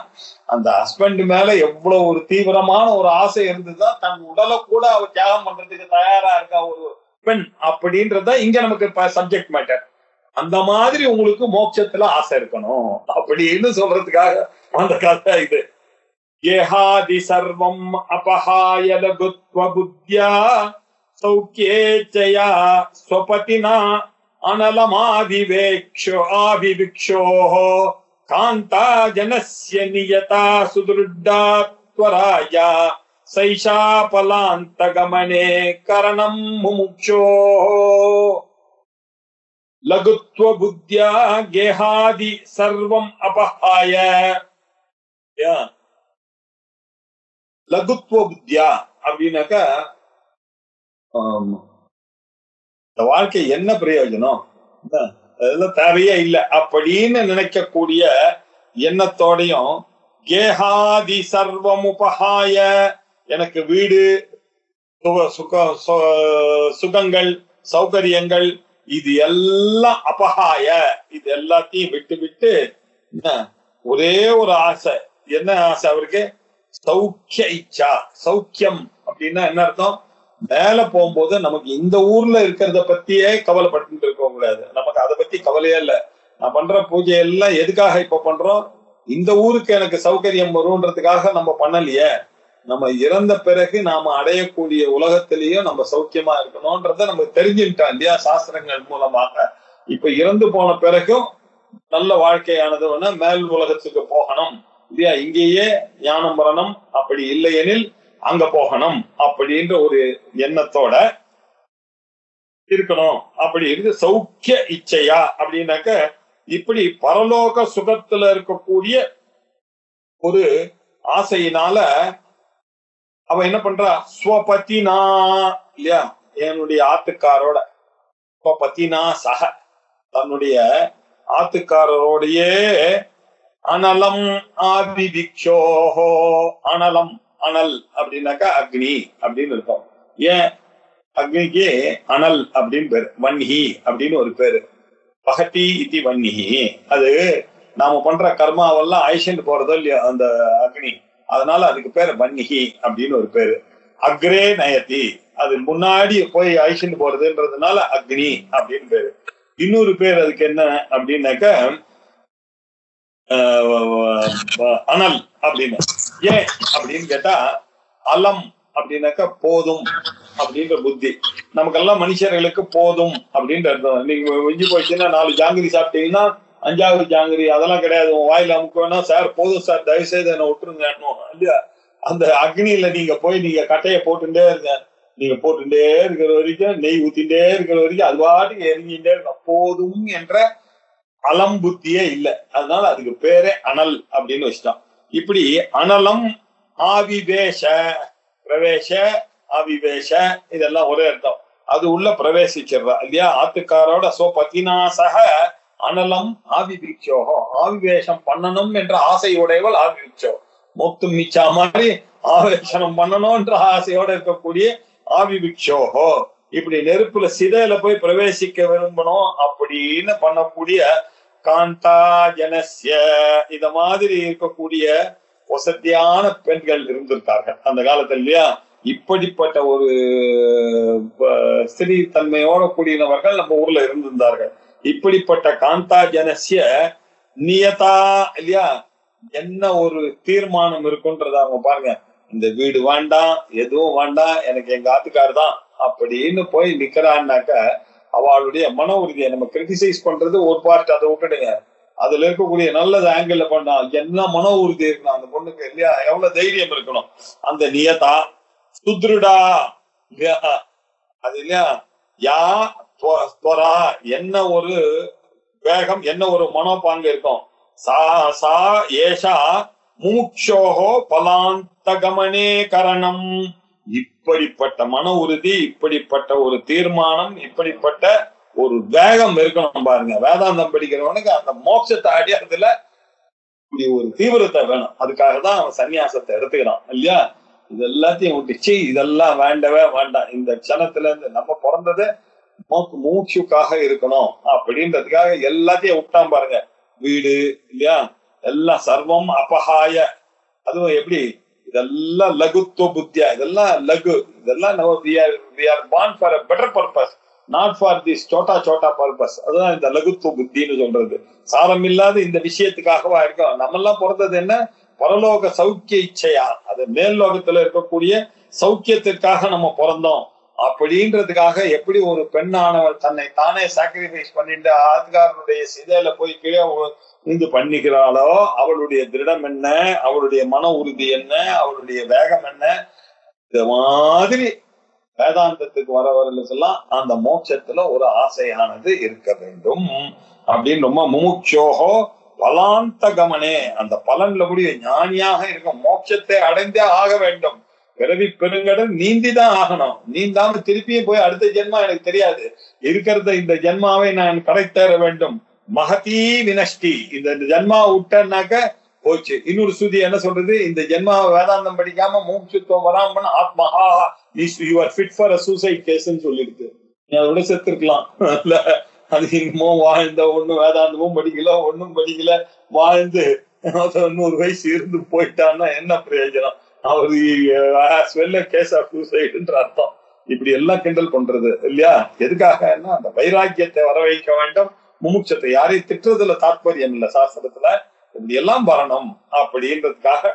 அந்த ஹஸ்பண்ட் மேல எவ்வளவு ஒரு தீவிரமான ஒரு ஆசை இருந்துதான் தன் உடலை கூட அவர் தியாகம் பண்றதுக்கு தயாரா இருக்கா ஒரு பெண் அப்படின்றத இங்க நமக்கு சப்ஜெக்ட் மேட்டர் அந்த மாதிரி உங்களுக்கு மோட்சத்துல ஆசை இருக்கணும் அப்படின்னு சொல்றதுக்காக அந்த கதை இது. येहादि सर्वम् अपहाय लघुत्वबुद्ध्या सौख्ये च स्वपतिना जनस्य नियता सुदृढा त्वराया सैषा पलान्तगमने करणम् मुमुक्षोः। लघुत्वबुद्ध्या गेहादि अपहाय। yeah. லகுத்துவ புத்தியா அப்படின்னாக்கா இந்த வாழ்க்கை என்ன பிரயோஜனம்? அதெல்லாம் தேவையே இல்லை. அப்படின்னு நினைக்கக்கூடிய எண்ணத்தோடையும் கேஹாதி சர்வமுபகாய எனக்கு வீடு சுக சுகங்கள் சௌகரியங்கள் இது எல்லாம் அபகாய. இது எல்லாத்தையும் விட்டு விட்டு ஒரே ஒரு ஆசை. என்ன ஆசை அவருக்கு? சௌக்கிய இச்சா சௌக்கியம் அப்படின்னா என்ன அர்த்தம்? மேல போகும்போது நமக்கு இந்த ஊர்ல இருக்கிறத பத்தியே கவலைப்பட்டு இருக்க கூடாது நமக்கு அதை பத்தி கவலையே இல்ல. நான் பண்ற பூஜை எல்லாம் எதுக்காக இப்ப பண்றோம்? இந்த ஊருக்கு எனக்கு சௌகரியம் வரும்ன்றதுக்காக நம்ம பண்ணலையே. நம்ம இறந்த பிறகு நாம அடையக்கூடிய உலகத்திலேயும் நம்ம சௌக்கியமா இருக்கணும்ன்றத நம்ம தெரிஞ்சுட்டோம் இல்லையா சாஸ்திரங்கள் மூலமாக. இப்ப இறந்து போன பிறகும் நல்ல வாழ்க்கையானது மேல் உலகத்துக்கு போகணும். இல்லையா? இங்கேயே ஞானம் வரணும் அப்படி இல்லையெனில் அங்க போகணும் அப்படின்ற ஒரு எண்ணத்தோட இருக்கணும். அப்படி இருந்து சௌக்கிய இச்சையா அப்படின்னாக்க இப்படி பரலோக சுகத்துல இருக்கக்கூடிய ஒரு ஆசையினால அவ என்ன பண்றா? ஸ்வபத்தினா இல்லையா? என்னுடைய ஆத்துக்காரோட ஸ்வபத்தினா சக. தன்னுடைய ஆத்துக்காரரோடையே அனலம் ஆபிவிக்ஷோஹோ அனலம் அனல் அப்படின்னாக்கா அக்னி அப்படின்னு இருக்கும். ஏன்? அக்னிக்கு அனல் அப்படின்னு பேரு. வன்ஹி அப்படின்னு ஒரு பேரு. பகதி இத்தி வன்னிஹி அது நாம பண்ற கர்மாவெல்லாம் ஐஷன் போறதோ இல்லையோ அந்த அக்னி. அதனால அதுக்கு பேர் வன்னிகி அப்படின்னு ஒரு பேரு. அக்ரே நயதி. அது முன்னாடி போய் ஐஷன் போறதுன்றதுனால அக்னி அப்படின்னு பேரு. இன்னொரு பேர் அதுக்கு என்ன அப்படின்னாக்க அனல் அப்படின்னு. ஏன் அப்படின்னு கேட்டா அலம் அப்படின்னாக்கா போதும் அப்படின்ற புத்தி. நமக்கெல்லாம் மனுஷர்களுக்கு போதும் அப்படின்ற அர்த்தம். நீங்க மிஞ்சி போச்சுன்னா நாலு ஜாங்கிரி சாப்பிட்டீங்கன்னா அஞ்சாவது ஜாங்கிரி அதெல்லாம் கிடையாது. உன் வாயில அமுக்க சார் போதும் சார். தயவு செய்து என்ன விட்டுருங்க. இல்லையா? அந்த அக்னியில நீங்க போய் நீங்க கட்டையை போட்டுட்டே இருங்க. நீங்க போட்டுட்டே இருக்கிற வரைக்கும் நெய் ஊத்திட்டே இருக்கிற வரைக்கும் அது பாட்டுக்கு எரிஞ்சுட்டே இருக்கும். போதும் என்ற அலம் புத்தியே இல்ல. அதனால அதுக்கு பேரே அனல் அப்படின்னு வச்சுட்டான் இப்படி அனலம் ஆவிவேஷ பிரவேச ஆவிவேஷ இதெல்லாம் ஒரே அர்த்தம். அது உள்ள பிரவேசிச்சிடுறா இல்லையா? ஆத்துக்காரோட சோ பத்தினாசக அனலம் ஆவிபிக்ஷோகோ ஆவிவேஷம் பண்ணணும் என்ற ஆசையுடையவள் ஆவிபிக்ஷோ மொத்தம் மிச்சா மாதிரி ஆவேசனம் பண்ணணும்ன்ற ஆசையோட இருக்கக்கூடிய ஆவிபிக்ஷோகோ இப்படி நெருப்புல சிதையில போய் பிரவேசிக்க விரும்பணும் அப்படின்னு பண்ணக்கூடிய காந்தா ஜனசிய இத மாதிரி இருக்கக்கூடிய வசதியான பெண்கள் இருந்திருக்கார்கள் அந்த காலத்துல இல்லையா? இப்படிப்பட்ட ஒரு ஸ்திரீ தன்மையோட கூடியவர்கள் நம்ம ஊர்ல இருந்திருந்தார்கள். இப்படிப்பட்ட காந்தா ஜனசிய நியதா இல்லையா? என்ன ஒரு தீர்மானம் இருக்குன்றத அவங்க பாருங்க. இந்த வீடு வேண்டாம் எதுவும் வேண்டாம் எனக்கு எங்க ஆத்துக்கார் தான் அப்படின்னு போய் நிக்கிறான்னாக்க அவளுடைய மன உறுதியை நம்ம கிரிட்டிசைஸ் பண்றது ஒரு பார்ட் அதை விட்டுடுங்க. அதுல இருக்கக்கூடிய நல்லது ஆங்கிள் பண்ணா என்ன மன உறுதி இருக்கணும் அந்த பொண்ணுக்கு இல்லையா எவ்வளவு தைரியம் இருக்கணும். அந்த நியதா சுத்ருடா. அது இல்லையா? யா துவ- துவரா என்ன ஒரு வேகம் என்ன ஒரு மனோபாங்கு இருக்கும். சா சா ஏஷா மூக்ஷோகோ பலாந்தகமனே கரணம். இப்படிப்பட்ட மன உறுதி இப்படிப்பட்ட ஒரு தீர்மானம் இப்படிப்பட்ட ஒரு வேகம் இருக்கணும் பாருங்க. வேதாந்தம் படிக்கிறவனுக்கு அந்த மோட்சத்தை அடையறதுல இப்படி ஒரு தீவிரத்தை வேணும். அதுக்காக தான் அவன் சன்னியாசத்தை எடுத்துக்கிறான் இல்லையா? இது எல்லாத்தையும் விட்டுச்சு இதெல்லாம் வேண்டவே வேண்டாம். இந்த க்ஷணத்துல இருந்து நம்ம பிறந்தது மோக்கு மூச்சுக்காக இருக்கணும் அப்படின்றதுக்காக எல்லாத்தையும் விட்டான் பாருங்க. வீடு இல்லையா? எல்லாம் சர்வம் அபஹாய. அதுவும் எப்படி? இதெல்லாம் லகுத்துவ புத்தியா இதெல்லாம் லகு. இதெல்லாம் நம்ம we are we are born for a better purpose not for this Chhota சோட்டா பர்பஸ் அதுதான் இந்த லகுத்துவ புத்தின்னு சொல்றது. சாரம் இல்லாத இந்த விஷயத்துக்காகவா இருக்கும். நம்ம எல்லாம் பிறந்தது என்ன? பரலோக சௌக்கிய இச்சையா? அது மேல் லோகத்துல இருக்கக்கூடிய சௌக்கியத்திற்காக நம்ம பிறந்தோம். அப்படின்றதுக்காக எப்படி ஒரு பெண்ணானவர் தன்னை தானே சாக்ரிஃபைஸ் பண்ணிட்டு ஆத்காரனுடைய சிதையில போய் கீழே இது பண்ணிக்கிறாளோ அவளுடைய திருடம் என்ன அவளுடைய மன உறுதி என்ன அவளுடைய வேகம் என்ன இந்த மாதிரி வேதாந்தத்துக்கு வரவர்களுக்கெல்லாம் அந்த மோட்சத்துல ஒரு ஆசையானது இருக்க வேண்டும். அப்படின்னு ரொம்ப முமுட்சோகோ பலாந்த கமனே. அந்த பலன்ல கூடிய ஞானியாக இருக்கும் மோட்சத்தை அடைந்தே ஆக வேண்டும். பிறவி பெருங்கடல் நீந்தி தான் ஆகணும். நீந்தாம திருப்பியும் போய் அடுத்த ஜென்மா எனக்கு தெரியாது. இருக்கிறத இந்த ஜென்மாவை நான் கடைத்தேற வேண்டும். மகதி வினஷ்டி. இந்த ஜென்மா விட்டனாக்க போச்சு. இன்னொரு ஸ்ருதி என்ன சொல்றது? இந்த ஜென்மா வேதாந்தம் படிக்காம மூச்சுத்துவம் வராம ஆத்மஹா you are fit for a suicide கேஸ்ன்னு சொல்லிருக்கு நீ அதை விட செத்துருக்கலாம். இல்ல அது இன்னமும் வாழ்ந்த ஒண்ணும் வேதாந்தமும் படிக்கல ஒண்ணும் படிக்கல. வாழ்ந்து நூறு வயசு இருந்து போயிட்டான்னா என்ன பிரயோஜனம்? அவரு கேஸ் ஆஃப் சூசைடுன்ற அர்த்தம். இப்படி எல்லாம் கிண்டல் பண்றது இல்லையா? எதுக்காகன்னா அந்த வைராக்கியத்தை வர வைக்க வேண்டும். முமுட்சத்தை. யாரையும் திட்டுறதுல தாற்பயம் இல்ல சாஸ்திரத்துல. இப்படி எல்லாம் வரணும் அப்படின்றதுக்காக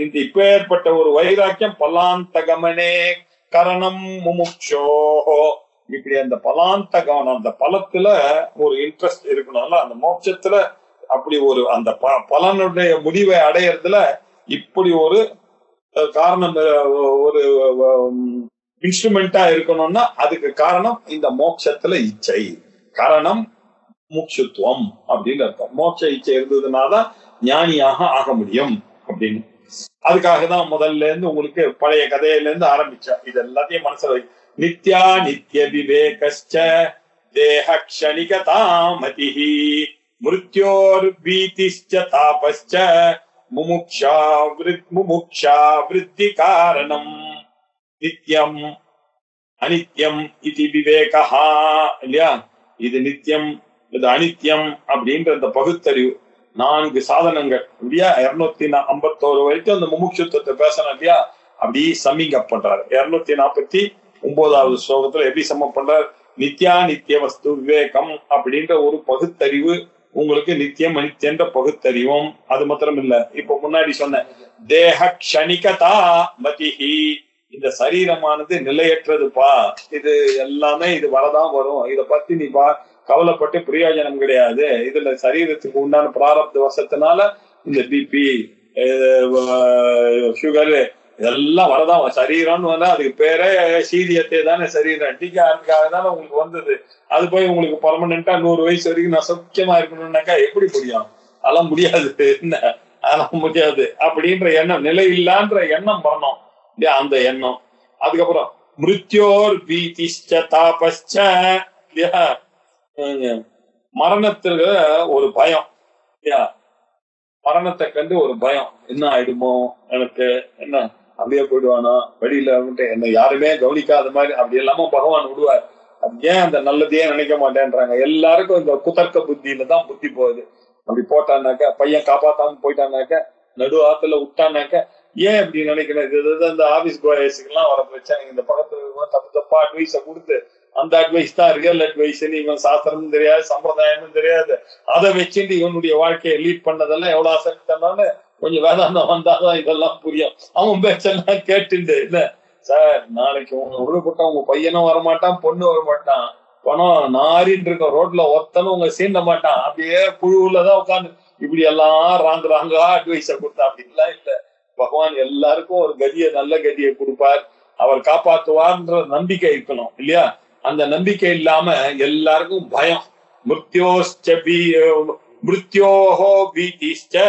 இந்த இப்ப ஏற்பட்ட ஒரு வைராக்கியம் பலாந்தகமனே கரணம் முமுட்சோஹோ. இப்படி அந்த பலாந்த கவனம் அந்த பலத்துல ஒரு இன்ட்ரெஸ்ட் இருக்கணும்ல அந்த மோட்சத்துல அப்படி ஒரு அந்த ப- பலனுடைய முடிவை அடையறதுல இப்படி ஒரு காரணம் ஒரு இன்ஸ்ட்ருமெண்டா இருக்கணும்னா அதுக்கு காரணம் இந்த மோட்சத்துல இச்சை. காரணம் முக்ஷுத்துவம் அப்படின்னு அர்த்தம். மோட்ச இச்சை இருந்ததுனாதான் ஞானியாக ஆக முடியும் அப்படின்னு. அதுக்காக தான் முதல்ல இருந்து உங்களுக்கு பழைய கதையில இருந்து ஆரம்பிச்சா இது எல்லாத்தையும் மனசுல நித்யா நித்ய விவேகஸ்ச தேக க்ஷணிகதாமதிஹி மிருத்யோர் பீதிஷ்ச தாபஸ்ச முமுக்ஷா விருத் முமுக்ஷா விருத்தி காரணம். நித்யம் அனித்யம் இது விவேகா இல்லையா? இது நித்தியம் இது அனித்யம் அப்படின்ற அந்த பகுத்தறிவு நான்கு சாதனங்கள். இல்லையா? இருநூத்தி ஐம்பத்தோரு வரைக்கும் அந்த முமுட்சுத்துவத்தை பேசணும் இல்லையா? அப்படி சம்மிங் அப் பண்றாரு. இருநூத்தி நாற்பத்தி ஒன்பதாவது ஸ்லோகத்துல எப்படி சம்ம பண்றாரு? நித்யா நித்திய வஸ்து விவேகம் அப்படின்ற ஒரு பகுத்தறிவு உங்களுக்கு நித்தியம் அனித்தியன்ற பகுத்தறிவும் அது மாத்திரம் இல்ல. இப்ப முன்னாடி சொன்ன தேக கணிகதா மதிஹி. இந்த சரீரமானது நிலையற்றதுப்பா. இது எல்லாமே இது வரதான் வரும். இத பத்தி நீ பா கவலைப்பட்டு பிரயோஜனம் கிடையாது. இதுல சரீரத்துக்கு உண்டான பிராரப்த வசத்தினால இந்த பிபி சுகரு இதெல்லாம் வரதான் சரீரம்னு வந்தா அதுக்கு பேரே சீரியத்தை தானே சரீரம். டிகாருக்காக தானே உங்களுக்கு வந்தது. அது போய் உங்களுக்கு பர்மனண்டா நூறு வயசு வரைக்கும் நான் சௌக்கியமா இருக்கணும்னாக்கா எப்படி முடியும்? அதெல்லாம் முடியாது. என்ன? அதெல்லாம் முடியாது. அப்படின்ற எண்ணம் நிலை இல்லான்ற எண்ணம் வரணும். இல்லையா? அந்த எண்ணம். அதுக்கப்புறம் மிருத்யோர் பீதிஷ்ட தாபஸ்ட இல்லையா? ஹம், மரணத்துல ஒரு பயம். மரணத்தை கண்டு ஒரு பயம். என்ன ஆயிடுமோ? எனக்கு என்ன? அப்படியே போயிடுவானா? வழியில என்ன யாருமே கவனிக்காத மாதிரி அப்படி எல்லாம பகவான் விடுவார். அது ஏன் அந்த நல்லதையே நினைக்க மாட்டேன்றாங்க? எல்லாருக்கும் இந்த குதர்க்க புத்தியில தான் புத்தி போகுது. அப்படி போட்டானாக்க பையன் காப்பாத்தாம போயிட்டானாக்க நடு ஆத்துல விட்டானாக்க ஏன் இப்படி நினைக்கணும்? இது இந்த ஆபீஸ் பாய்ஸுக்கு எல்லாம் வர பிரச்சனை. இந்த பக்கத்துல தப்பு தப்பா அட்வைஸ கொடுத்து அந்த அட்வைஸ் தான் ரியல் அட்வைஸ் இவன் சாஸ்திரமும் தெரியாது சம்பிரதாயமும் தெரியாது. அதை வச்சுட்டு இவனுடைய வாழ்க்கையை லீட் பண்ணதெல்லாம் எவ்வளவு அசக்தனால கொஞ்சம் வேதாந்தம் வந்தாதான் இதெல்லாம் புரியும். அவன் பேச்செல்லாம் கேட்டுண்டு இல்ல? சார் நாளைக்கு உங்க உருப்பட்ட உங்க பையனும் வரமாட்டான் பொண்ணு வரமாட்டான். பணம் நாரின்னு இருக்கும் ரோட்ல ஒத்தனும் உங்க சீண்ட மாட்டான். அப்படியே புழுவுலதான் உட்காந்து இப்படி எல்லாம் ராங்க ராங்கா அட்வைஸ கொடுத்தா அப்படின்லாம் இல்ல. பகவான் எல்லாருக்கும் ஒரு கதியை நல்ல கதியை கொடுப்பார். அவர் காப்பாத்துவார்ன்ற நம்பிக்கை இருக்கணும் இல்லையா? அந்த நம்பிக்கை இல்லாம எல்லாருக்கும் பயம். மிருத்யோஷ்ச பீ- மிருத்யோஹோ பீதிஷ்ச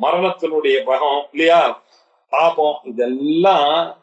மரணத்தினுடைய பயம் இல்லையா? பாப்போம் இதெல்லாம்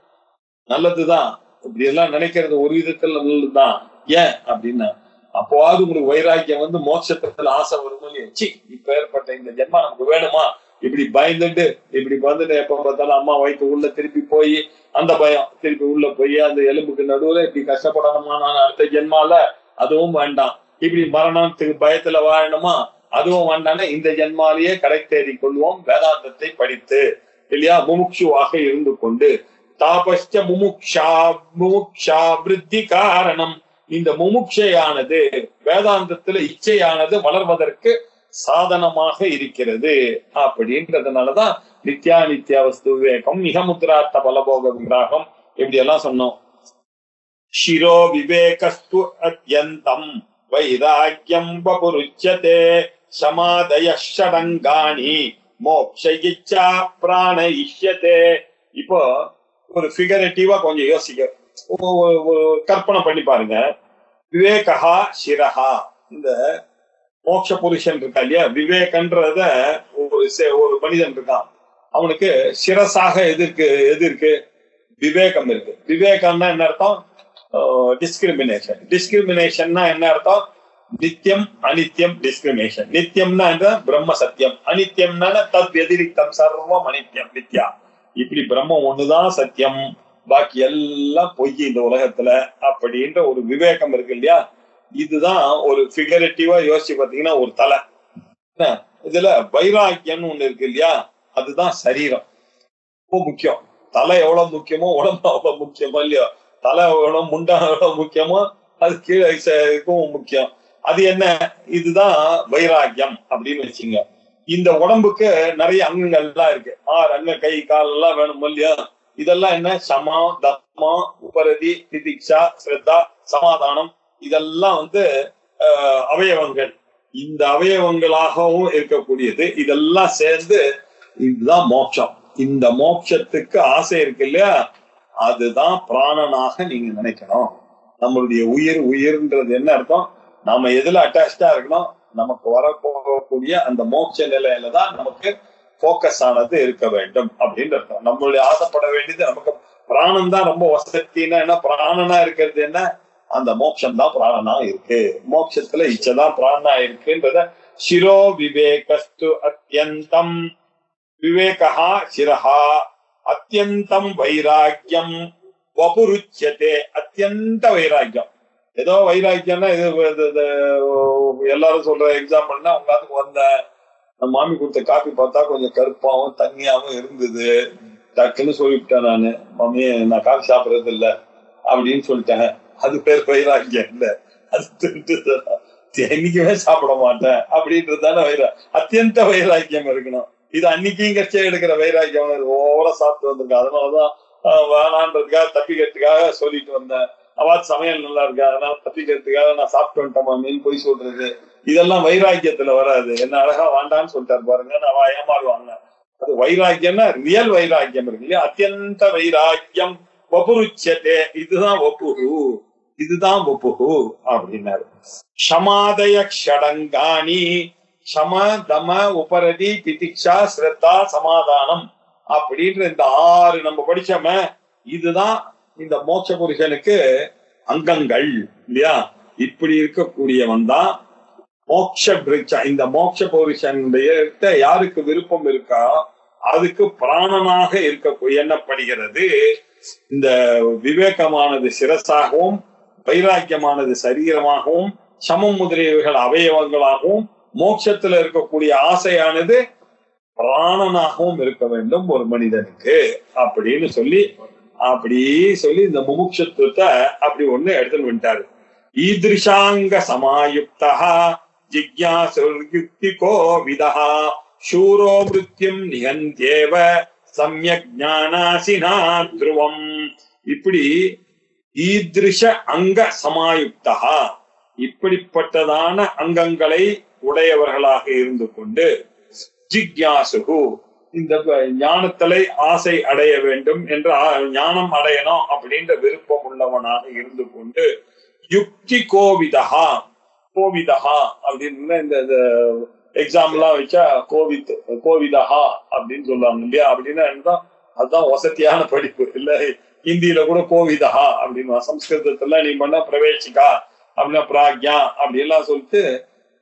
நல்லதுதான். இப்படி எல்லாம் நினைக்கிறது ஒரு விதத்துல நல்லதுதான். ஏன் அப்படின்னா அப்போவாது உங்களுக்கு வைராக்கியம் வந்து மோட்சத்துல ஆசை வரும் இல்லையா? சி இப்ப ஏற்பட்ட இந்த ஜென்மா நமக்கு வேணுமா? இப்படி பயந்துட்டு இப்படி வந்துட்டு எப்ப பார்த்தாலும் அம்மா வயிற்று உள்ள திருப்பி போய் அந்த பயம் திருப்பி உள்ள போய் அந்த எலும்புக்கு நடுவுல இப்படி கஷ்டப்படணுமா? நான் அடுத்த ஜென்மால அதுவும் வேண்டாம். இப்படி மரணத்துக்கு பயத்துல வாழணுமா? அதுவும் வேண்டாம்னா இந்த ஜென்மாலேயே கடை தேடி கொள்வோம் வேதாந்தத்தை படித்து. இல்லையா? முமுட்சுவாக இருந்து கொண்டு. தாபஸ்ட முமுக்ஷா முமுக்ஷா விருத்தி காரணம். இந்த முமுட்சையானது வேதாந்தத்துல இச்சையானது வளர்வதற்கு சாதனமாக இருக்கிறது அப்படின்றதுனாலதான் நித்யா நித்யா வஸ்து விவேகம் மிக முத்திரார்த்த பலபோக விராகம் இப்படி எல்லாம் சொன்னோம். ஷிரோ விவேகஸ்து அத்தியந்தம் வைராக்கியம் வபுருச்சதே சமாதய ஷடங்காணி மோக்ஷ இச்சா பிராண இஷ்யத்தே இப்போ ஒரு பிகரேட்டிவா கொஞ்சம் யோசிக்க கற்பனை பண்ணி பாருங்க. விவேகா சிரஹா இந்த மோட்ச புருஷன் இருக்கா இல்லையா? விவேகன்றத ஒரு செ- ஒரு மனிதன் இருக்கான். அவனுக்கு சிரசாக எதிர்க்கு எதிர்க்கு விவேகம் இருக்கு. விவேகம்னா என்ன அர்த்தம்? டிஸ்கிரிமினேஷன் டிஸ்கிரிமினேஷன்னா என்ன அர்த்தம்? நித்தியம் அனித்தியம் டிஸ்கிரிமினேஷன் நித்தியம்னா என்ன? பிரம்ம சத்தியம். அனித்யம்னா தத் எதிரித்தம் சர்வம் அனித்யம் நித்யா. இப்படி பிரம்மம் ஒண்ணுதான் சத்தியம். பாக்கி எல்லாம் பொய் இந்த உலகத்துல. அப்படின்ற ஒரு விவேகம் இருக்கு இல்லையா? இதுதான் ஒரு ஃபிகரேட்டிவா யோசிச்சு பாத்தீங்கன்னா ஒரு தலை. என்ன? இதுல வைராக்கியம்னு ஒண்ணு இருக்கு இல்லையா? அதுதான் சரீரம். ரொம்ப முக்கியம். தலை எவ்வளவு முக்கியமோ உடம்பு அவ்வளவு முக்கியமோ இல்லையோ? தலை எவ்வளவு முண்டா எவ்வளவு முக்கியமோ அது கீழே முக்கியம். அது என்ன? இதுதான் வைராக்கியம் அப்படின்னு வச்சுங்க. இந்த உடம்புக்கு நிறைய அங்கங்கள் எல்லாம் இருக்கு. ஆறு அங்க கை கால் எல்லாம் வேணும் இல்லையா? இதெல்லாம் என்ன? சமா தம்மா உபரதி திதிக்ஷா ஸ்ரத்தா சமாதானம் இதெல்லாம் வந்து ஆஹ், அவயவங்கள். இந்த அவயவங்களாகவும் இருக்கக்கூடியது. இதெல்லாம் சேர்ந்து இதுதான் மோட்சம். இந்த மோட்சத்துக்கு ஆசை இருக்கு இல்லையா? அதுதான் பிராணனாக நீங்க நினைக்கணும். நம்மளுடைய உயிர் உயிர்ன்றது என்ன அர்த்தம்? நாம எதுல அட்டாச்சா இருக்கணும்? நமக்கு வரப்போகக்கூடிய அந்த மோட்ச நிலையில தான் நமக்கு போக்கஸ் ஆனது இருக்க வேண்டும் அப்படின்னு அர்த்தம். நம்மளுடைய ஆசைப்பட வேண்டியது நமக்கு பிராணம் தான் ரொம்ப வசதினா என்ன? பிராணனா இருக்கிறது என்ன? அந்த மோட்சம் தான் பிராணனா இருக்கு. மோட்சத்துல இச்சதான் பிராணனா இருக்குன்றத சிரோ விவேகஸ்து அத்தியந்தம். விவேகா சிரஹா. அத்தியந்தம் வைராக்கியம் வபுருச்சதே. அத்தியந்த வைராக்கியம். ஏதோ வைராக்கியம்னா இது எல்லாரும் சொல்ற எக்ஸாம்பிள்னா உங்களுக்கு வந்த நம்ம மாமி கொடுத்த காப்பி பார்த்தா கொஞ்சம் கருப்பாவும் தண்ணியாவும் இருந்தது. டக்குன்னு சொல்லிவிட்டேன் நானு. மாமி நான் காஃபி சாப்பிடுறது இல்லை அப்படின்னு சொல்லிட்டேன். அது பேர் வைராக்கியம் இல்ல. அது திருட்டுத்தனம். என்னைக்குமே சாப்பிட மாட்டேன். அப்படின்றது தானே வைரா. அத்தியந்த வைராக்கியம் இருக்கணும். இது அன்னைக்கும் கட்சியா எடுக்கிற வைராக்கியம். ஓவரா சாப்பிட்டு வந்திருக்கேன். அதனாலதான் வேணான்றதுக்காக தப்பிக்கிறதுக்காக சொல்லிட்டு வந்தேன். அவாத் சமையல் நல்லா இருக்கா? அதனால தப்பிக்கிறதுக்காக நான் சாப்பிட்டு வந்துட்டேன் மாமின்னு போய் சொல்றது. இதெல்லாம் வைராக்கியத்துல வராது. என்ன அழகா வேண்டான்னு சொல்லிட்டாரு பாருங்க. நான் ஏமாறுவாங்க. அது வைராக்கியம்னா ரியல் வைராக்கியம் இருக்கு இல்லையா? அத்தியந்த வைராக்கியம். வபுருச்சதே இதுதான் வப்புரு இதுதான் வப்புரு அப்படின்னாரு. சமாதய ஷடங்காணி சம தம உபரதி திதிக்ஷா ஸ்ரத்தா சமாதானம் அப்படின்ற இந்த ஆறு நம்ம படிச்சோமே இதுதான் இந்த மோட்ச புருஷனுக்கு அங்கங்கள் இல்லையா? இப்படி இருக்கக்கூடியவன் தான் மோட்ச பிரிட்சா. இந்த மோட்ச புருஷனுடைய யாருக்கு விருப்பம் இருக்கா? அதுக்கு பிராணனாக இருக்க எண்ணப்படுகிறது இந்த விவேகமானது சிரசாகவும் வைராக்கியமானது சரீரமாகவும் சமம் முதலியவைகள் அவயவங்களாகவும் மோட்சத்துல இருக்கக்கூடிய ஆசையானது பிராணனாகவும் இருக்க வேண்டும் ஒரு மனிதனுக்கு. அப்படின்னு சொல்லி அப்படி சொல்லி இந்த முமுட்சத்துவத்தை அப்படி ஒண்ணு எடுத்துன்னு வந்துட்டாரு. ஈதிருஷாங்க சமாயுக்தா ஜிக்யாசுர்யுக்திகோ விதா சூரோ மிருத்யும் நிகந்தேவ சமயக் ஞானாசினா துருவம். இப்படி ஈதிருஷ அங்க சமாயுக்தா இப்படிப்பட்டதான அங்கங்களை உடையவர்களாக இருந்து கொண்டு ஜிக்யாசுகு இந்த ஞானத்தலை ஆசை அடைய வேண்டும் என்ற ஞானம் அடையணும் அப்படின்ற விருப்பம் உள்ளவனாக இருந்து கொண்டு யுக்தி கோவிதஹா கோவிதஹா அப்படின்னு இந்த எக்ஸாம்பிளா வச்சா கோவித் கோவிதஹா அப்படின்னு சொல்லுவாங்க இல்லையா? அப்படின்னா என்னதான் அதுதான் வசதியான படிப்பு இல்லை. ஹிந்தியில கூட கோவிதஹா அப்படின்னு சம்ஸ்கிருதத்துல நீ பண்ண பிரவேசிகா அப்படின்னா பிராக்யா அப்படின்லாம் சொல்லிட்டு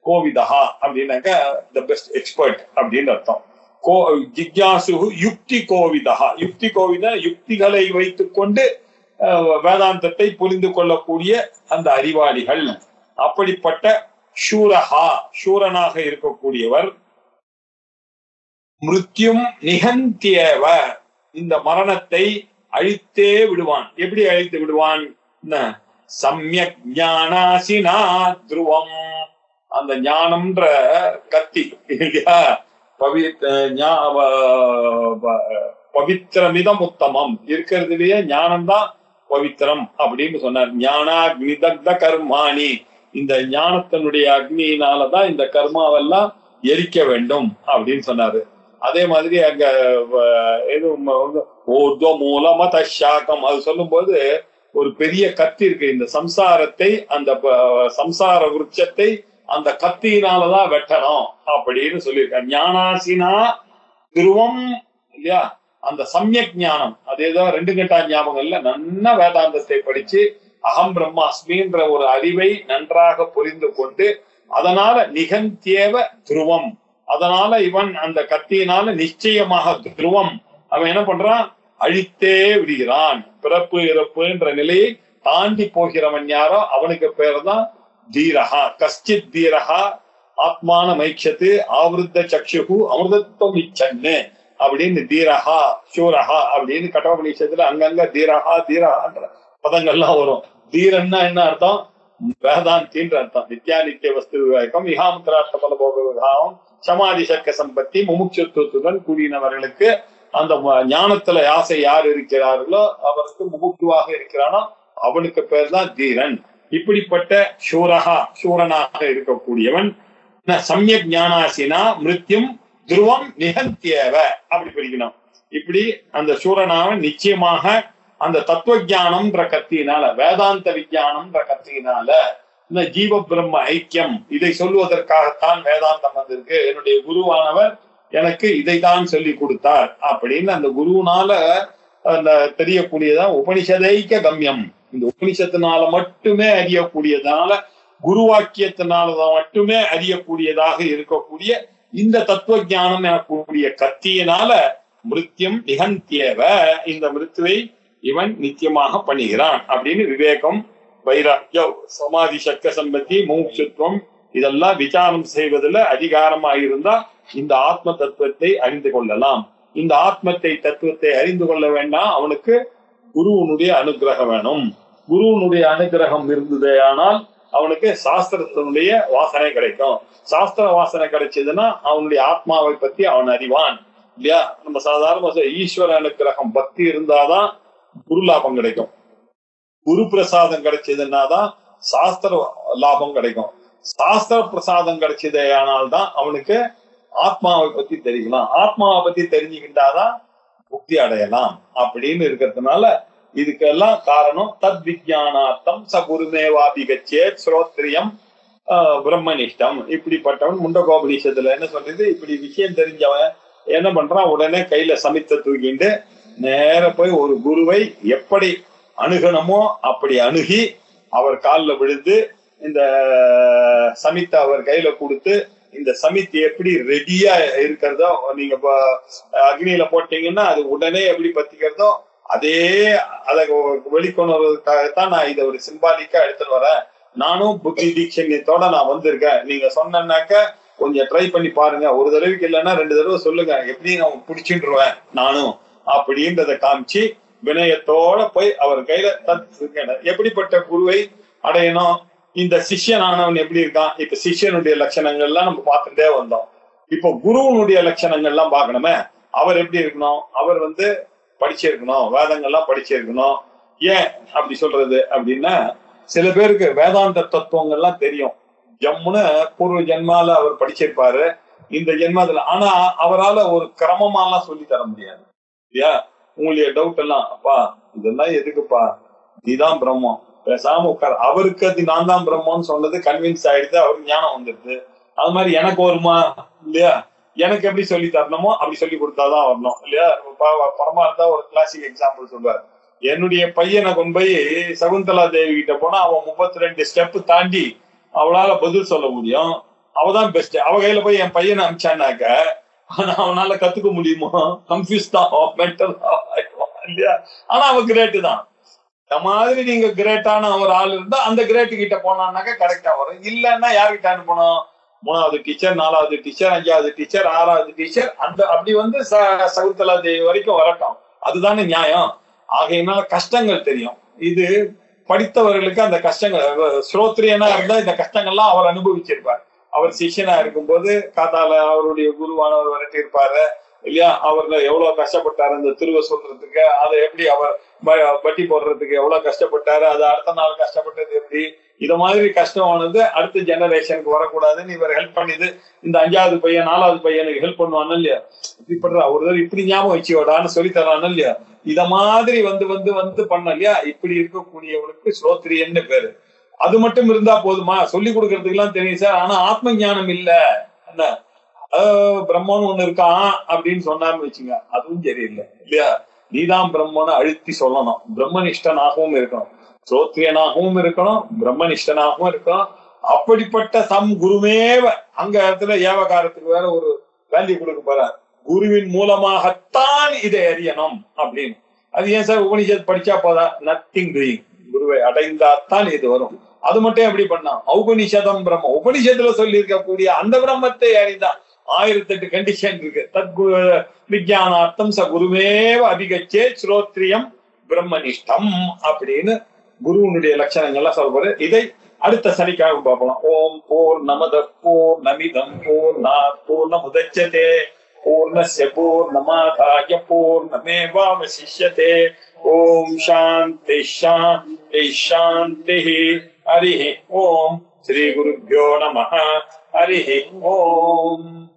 கோவிதஹா அப்படின்னாக்க த பெஸ்ட் எக்ஸ்பர்ட் அப்படின்னு அர்த்தம். கோ ஜிக்யாசு யுக்தி கோவிதஹா. யுக்தி கோவித யுக்திகளை வைத்துக்கொண்டு அஹ், வேதாந்தத்தை புரிந்து கொள்ளக்கூடிய அந்த அறிவாளிகள். அப்படிப்பட்ட சூரஹா ஷூரனாக இருக்கக்கூடியவர். மிருத்யும் நிகந்தியவ. இந்த மரணத்தை அழித்தே விடுவான். எப்படி அழித்து விடுவான்? சமயக் ஞானாசினா துருவம். அந்த ஞானம்ன்ற கத்தி இல்லையா? பவித் பவித்திரமிதம் உத்தமம் இருக்கிறதுலயே ஞானம்தான் பவித்திரம் அப்படின்னு சொன்னார். ஞானாக்னிதக்த கர்மாணி. இந்த ஞானத்தினுடைய அக்னியினாலதான் இந்த கர்மாவெல்லாம் எரிக்க வேண்டும் அப்படின்னு சொன்னாரு. அதே மாதிரி அங்க வ- வந்து ஊர்துவ மூலம தஷாக்கம் அது சொல்லும் போது ஒரு பெரிய கத்தி இருக்கு. இந்த சம்சாரத்தை அந்த சம்சார விருட்சத்தை அந்த கத்தியினாலதான் வெட்டணும் அப்படின்னு சொல்லியிருக்காங்க. ஞானாசினா துருவம் இல்லையா? அந்த சமயக் ஞானம். அது ஏதோ ரெண்டு கட்டா ஞாபகம் இல்ல. நன்னா வேதாந்தத்தை படிச்சு அகம் பிரம்மாஸ்மின்ற ஒரு அறிவை நன்றாக புரிந்து கொண்டு அதனால நிகந்தியேவ துருவம். அதனால இவன் அந்த கத்தியினால நிச்சயமாக துருவம். அவன் என்ன பண்றான்? அழித்தே விடுகிறான். பிறப்பு இறப்பு என்ற நிலையை தாண்டி போகிறவன் யாரோ அவனுக்கு பேர் தான் தீரஹா. கஷ்டித் தீரஹா. ஆத்மான மைக்ஷத்து ஆவருத்த சக்ஷுகு அமிர்தத்துவம் இச்சன்னு அப்படின்னு தீரஹா சூரஹா அப்படின்னு கட்டோபனிஷத்துல அங்கங்க தீரஹா தீரஹான்ற பதங்கள்லாம் வரும். தீரன்னா என்ன அர்த்தம்? வேதாந்தின்ற அர்த்தம். நித்யா நித்திய வஸ்து விவேகம் இகாமுத்திராஷ்ட பலபோக விவகாரம் சமாதி சக்க சம்பத்தி முமுட்சத்துவத்துடன் கூடினவர்களுக்கு அந்த ஞானத்துல யாசை யார் இருக்கிறார்களோ அவருக்கு முமுட்டுவாக இருக்கிறானோ அவனுக்கு பேர் தான் தீரன். இப்படிப்பட்ட சூரகா சூரனாக இருக்கக்கூடியவன். சமயக் ஞானாசினா மிருத்தியும் துருவம் நிகந்தியவ அப்படி பிரிக்கணும். இப்படி அந்த சூரனாவன் நிச்சயமாக அந்த தத்துவ ஞானம்ன்ற கத்தினால வேதாந்த விஞ்ஞானம்ன்ற கத்தினால இந்த ஜீவ பிரம்ம ஐக்கியம் இதை சொல்லுவதற்காகத்தான் வேதாந்தம் வந்திருக்கு. என்னுடைய குருவானவர் எனக்கு இதைத்தான் சொல்லி கொடுத்தார் அப்படின்னு அந்த குருவினால அந்த தெரியக்கூடியதான் உபனிஷதைக்க கம்யம். இந்த உபனிஷத்தினால மட்டுமே அறியக்கூடியதுனால குருவாக்கியத்தினால மட்டுமே அறியக்கூடியதாக இருக்கக்கூடிய இந்த தத்துவ ஞானம் எனக்கூடிய கத்தியினால மிருத்தியம் நிகந்தியவ இந்த மிருத்துவை இவன் நித்தியமாக பண்ணுகிறான் அப்படின்னு விவேகம் வைராக்கிய சமாதி சக்க சம்பத்தி மூச்சுத்துவம் இதெல்லாம் விசாரம் செய்வதில் அதிகாரமாக இருந்தா இந்த ஆத்ம தத்துவத்தை அறிந்து கொள்ளலாம். இந்த ஆத்மத்தை தத்துவத்தை அறிந்து கொள்ள வேண்டாம் அவனுக்கு குருவனுடைய அனுகிரகம் வேணும். குருவனுடைய அனுகிரகம் இருந்ததே ஆனால் அவனுக்கு சாஸ்திரத்தினுடைய வாசனை கிடைக்கும். சாஸ்திர வாசனை கிடைச்சதுன்னா அவனுடைய ஆத்மாவை பத்தி அவன் அறிவான். இல்லையா? நம்ம சாதாரண ஈஸ்வர அனுகிரகம் பக்தி இருந்தாதான் குரு லாபம் கிடைக்கும். குரு பிரசாதம் கிடைச்சதுன்னா தான் சாஸ்திர லாபம் கிடைக்கும். சாஸ்திர பிரசாதம் கிடைச்சதே ஆனால் தான் அவனுக்கு ஆத்மாவை பத்தி தெரிஞ்சுக்கலாம். ஆத்மாவை பத்தி தெரிஞ்சுக்கிட்டாதான் முக்தி அடையலாம் அப்படின்னு இருக்கிறதுனால இதுக்கெல்லாம் காரணம் தத் விஜயானார்த்தம் ச குருமேவாபிகச்சே ஸ்ரோத்ரியம் பிரம்மனிஷ்டம். இப்படிப்பட்டவன் முண்டகோபனிஷத்துல என்ன சொல்றது? இப்படி விஷயம் தெரிஞ்சவன் என்ன பண்றான்? உடனே கையில சமித்த தூக்கிட்டு நேர போய் ஒரு குருவை எப்படி அணுகணுமோ அப்படி அணுகி அவர் காலில் விழுந்து இந்த சமித்த அவர் கையில கொடுத்து இந்த சமித்தி எப்படி ரெடியா இருக்கிறதோ நீங்க அக்னியில போட்டீங்கன்னா அது உடனே எப்படி பத்திக்கிறதோ அதே அதை வெளிக்கொணர்வதற்காகத்தான் நான் இதை ஒரு சிம்பாலிக்கா எடுத்துட்டு வரேன். நானும் புத்தி தீட்சண்யத்தோட நான் வந்திருக்கேன். நீங்க சொன்னாக்க கொஞ்சம் ட்ரை பண்ணி பாருங்க. ஒரு தடவைக்கு இல்லைன்னா ரெண்டு தடவை சொல்லுங்க. எப்படி நான் பிடிச்சிட்டுருவேன் நானும். அப்படின்றத காமிச்சு வினயத்தோட போய் அவர் கையில தத் எப்படிப்பட்ட குருவை அடையணும்? இந்த சிஷ்யனானவன் எப்படி இருக்கான்? இப்ப சிஷ்யனுடைய லட்சணங்கள்லாம் நம்ம பார்த்துட்டே வந்தோம் இப்போ குருவனுடைய லட்சணங்கள்லாம் பார்க்கணுமே? அவர் எப்படி இருக்கணும்? அவர் வந்து படிச்சிருக்கணும். வேதங்கள்லாம் படிச்சிருக்கணும். ஏன் அப்படி சொல்றது அப்படின்னா சில பேருக்கு வேதாந்த தத்துவங்கள்லாம் தெரியும். ஜம்முன்னு பூர்வ ஜென்மால அவர் படிச்சிருப்பாரு. இந்த ஜென்மத்துல ஆனா அவரால ஒரு கிரமமாலாம் சொல்லி தர முடியாது. இல்லையா? உங்களுடைய டவுட் எல்லாம் அப்பா இதெல்லாம் எதுக்குப்பா? இதுதான் பிரம்மம். பேசாம உட்கார் அவருக்கு அது நான் தான் பிரம்மன்னு சொன்னது கன்வின்ஸ் ஆயிடுது அவருக்கு ஞானம் வந்துடுது. அது மாதிரி எனக்கு வருமா? இல்லையா? எனக்கு எப்படி சொல்லி தரணுமோ அப்படி சொல்லி கொடுத்தாதான் வரணும் இல்லையா? பரமார்த்தா ஒரு கிளாசிக் எக்ஸாம்பிள் சொல்வார். என்னுடைய பையனை கொண்டு போய் சகுந்தலா தேவி கிட்ட போனா அவன் முப்பத்தி ரெண்டு ஸ்டெப் தாண்டி அவளால பதில் சொல்ல முடியும். அவதான் பெஸ்ட் அவ கையில போய் என் பையனை அமிச்சானாக்க ஆனா அவனால கத்துக்க முடியுமோ? கன்ஃபியூஸ் தான் மென்டல் இல்லையா? ஆனா அவன் கிரேட்டு தான். மாதிரி நீங்க கிரேட்டான ஒரு ஆள் இருந்தா அந்த கிரேட்டு கிட்ட போனான்னாக்க கரெக்டா வரும். இல்லைன்னா யார்கிட்ட அனுப்பணும்? மூணாவது டீச்சர் நாலாவது டீச்சர் அஞ்சாவது டீச்சர் ஆறாவது டீச்சர் அந்த அப்படி வந்து ச- சகுந்தலா தேவி வரைக்கும் வரட்டும். அதுதானே நியாயம். ஆகையினால கஷ்டங்கள் தெரியும். இது படித்தவர்களுக்கு அந்த கஷ்டங்கள் ஸ்ரோத்ரியனா இருந்தா இந்த கஷ்டங்கள்லாம் அவர் அனுபவிச்சிருப்பார். அவர் சிஷ்யனா இருக்கும்போது காத்தால அவருடைய குருவானவர் விரட்டி இருப்பாரு இல்லையா? அவர்ல எவ்வளவு கஷ்டப்பட்டாரு அந்த திருவ சொல்றதுக்கு அதை எப்படி அவர் வட்டி பட்டி போடுறதுக்கு எவ்வளவு கஷ்டப்பட்டாரு அது அடுத்த நாள் கஷ்டப்பட்டது எப்படி? இத மாதிரி கஷ்டமானது அடுத்த ஜெனரேஷனுக்கு வரக்கூடாதுன்னு இவர் ஹெல்ப் பண்ணிது இந்த அஞ்சாவது பையன் நாலாவது பையனுக்கு ஹெல்ப் பண்ணுவான் இல்லையா? இப்படி பண்ற ஒரு இப்படி ஞாபகம் வச்சுவோடான்னு சொல்லி தரான் இல்லையா? இத மாதிரி வந்து வந்து வந்து பண்ண இல்லையா? இப்படி இருக்கக்கூடியவனுக்கு ஸ்ரோத்ரியன்னு பேரு. அது மட்டும் இருந்தா போதுமா? சொல்லி கொடுக்கறதுக்கு எல்லாம் தெரியும் சார். ஆனா ஆத்ம ஞானம் இல்ல. என்ன? பிரம்மன் ஒண்ணு இருக்கான் அப்படின்னு சொன்னான்னு வச்சுங்க. அதுவும் சரியில்லை இல்லையா? நீதான் பிரம்மனை அழுத்தி சொல்லணும். பிரம்மனிஷ்டனாகவும் இருக்கணும். சோத்ரியனாகவும் இருக்கணும். பிரம்மனிஷ்டனாகவும் இருக்கணும். அப்படிப்பட்ட சம் குருமேவ அங்க இடத்துல ஏவகாரத்துக்கு வேற ஒரு வேல்யூ கொடுக்க போறார். குருவின் மூலமாகத்தான் இதை அறியணும் அப்படின்னு. அது ஏன் சார் உபனிஷத் படிச்சா போதா? நத்திங் டூயிங் குருவை அடைந்தாத்தான் இது வரும். அது மட்டும் எப்படி பண்ணா? ஔபனிஷதம் பிரம்ம. உபனிஷத்துல சொல்லி இருக்கக்கூடிய அந்த பிரம்மத்தை அறிந்தான் ஆயிரத்தி எட்டு கண்டிஷன் இருக்கு. தத் விஜயானார்த்தம் ச குருமேவ அபிகச்சே ஸ்ரோத்ரியம் பிரம்மனிஷ்டம் அப்படின்னு குருவனுடைய லட்சணங்கள்லாம் சொல்றாரு இதை அடுத்த சனிக்காக பார்க்கலாம் ஓம் போர் நமத போர் நமிதம் போர் பூர்ண முதச்சதே பூர்ணஸ்ய பூர்ணமாதாய பூர்ணமேவாவசிஷ்யதே. ஓம் சாந்தி சாந்தி சாந்தி ஹரி ஓம் ஸ்ரீ குருभ्यो நம. ஹரி ஓம்.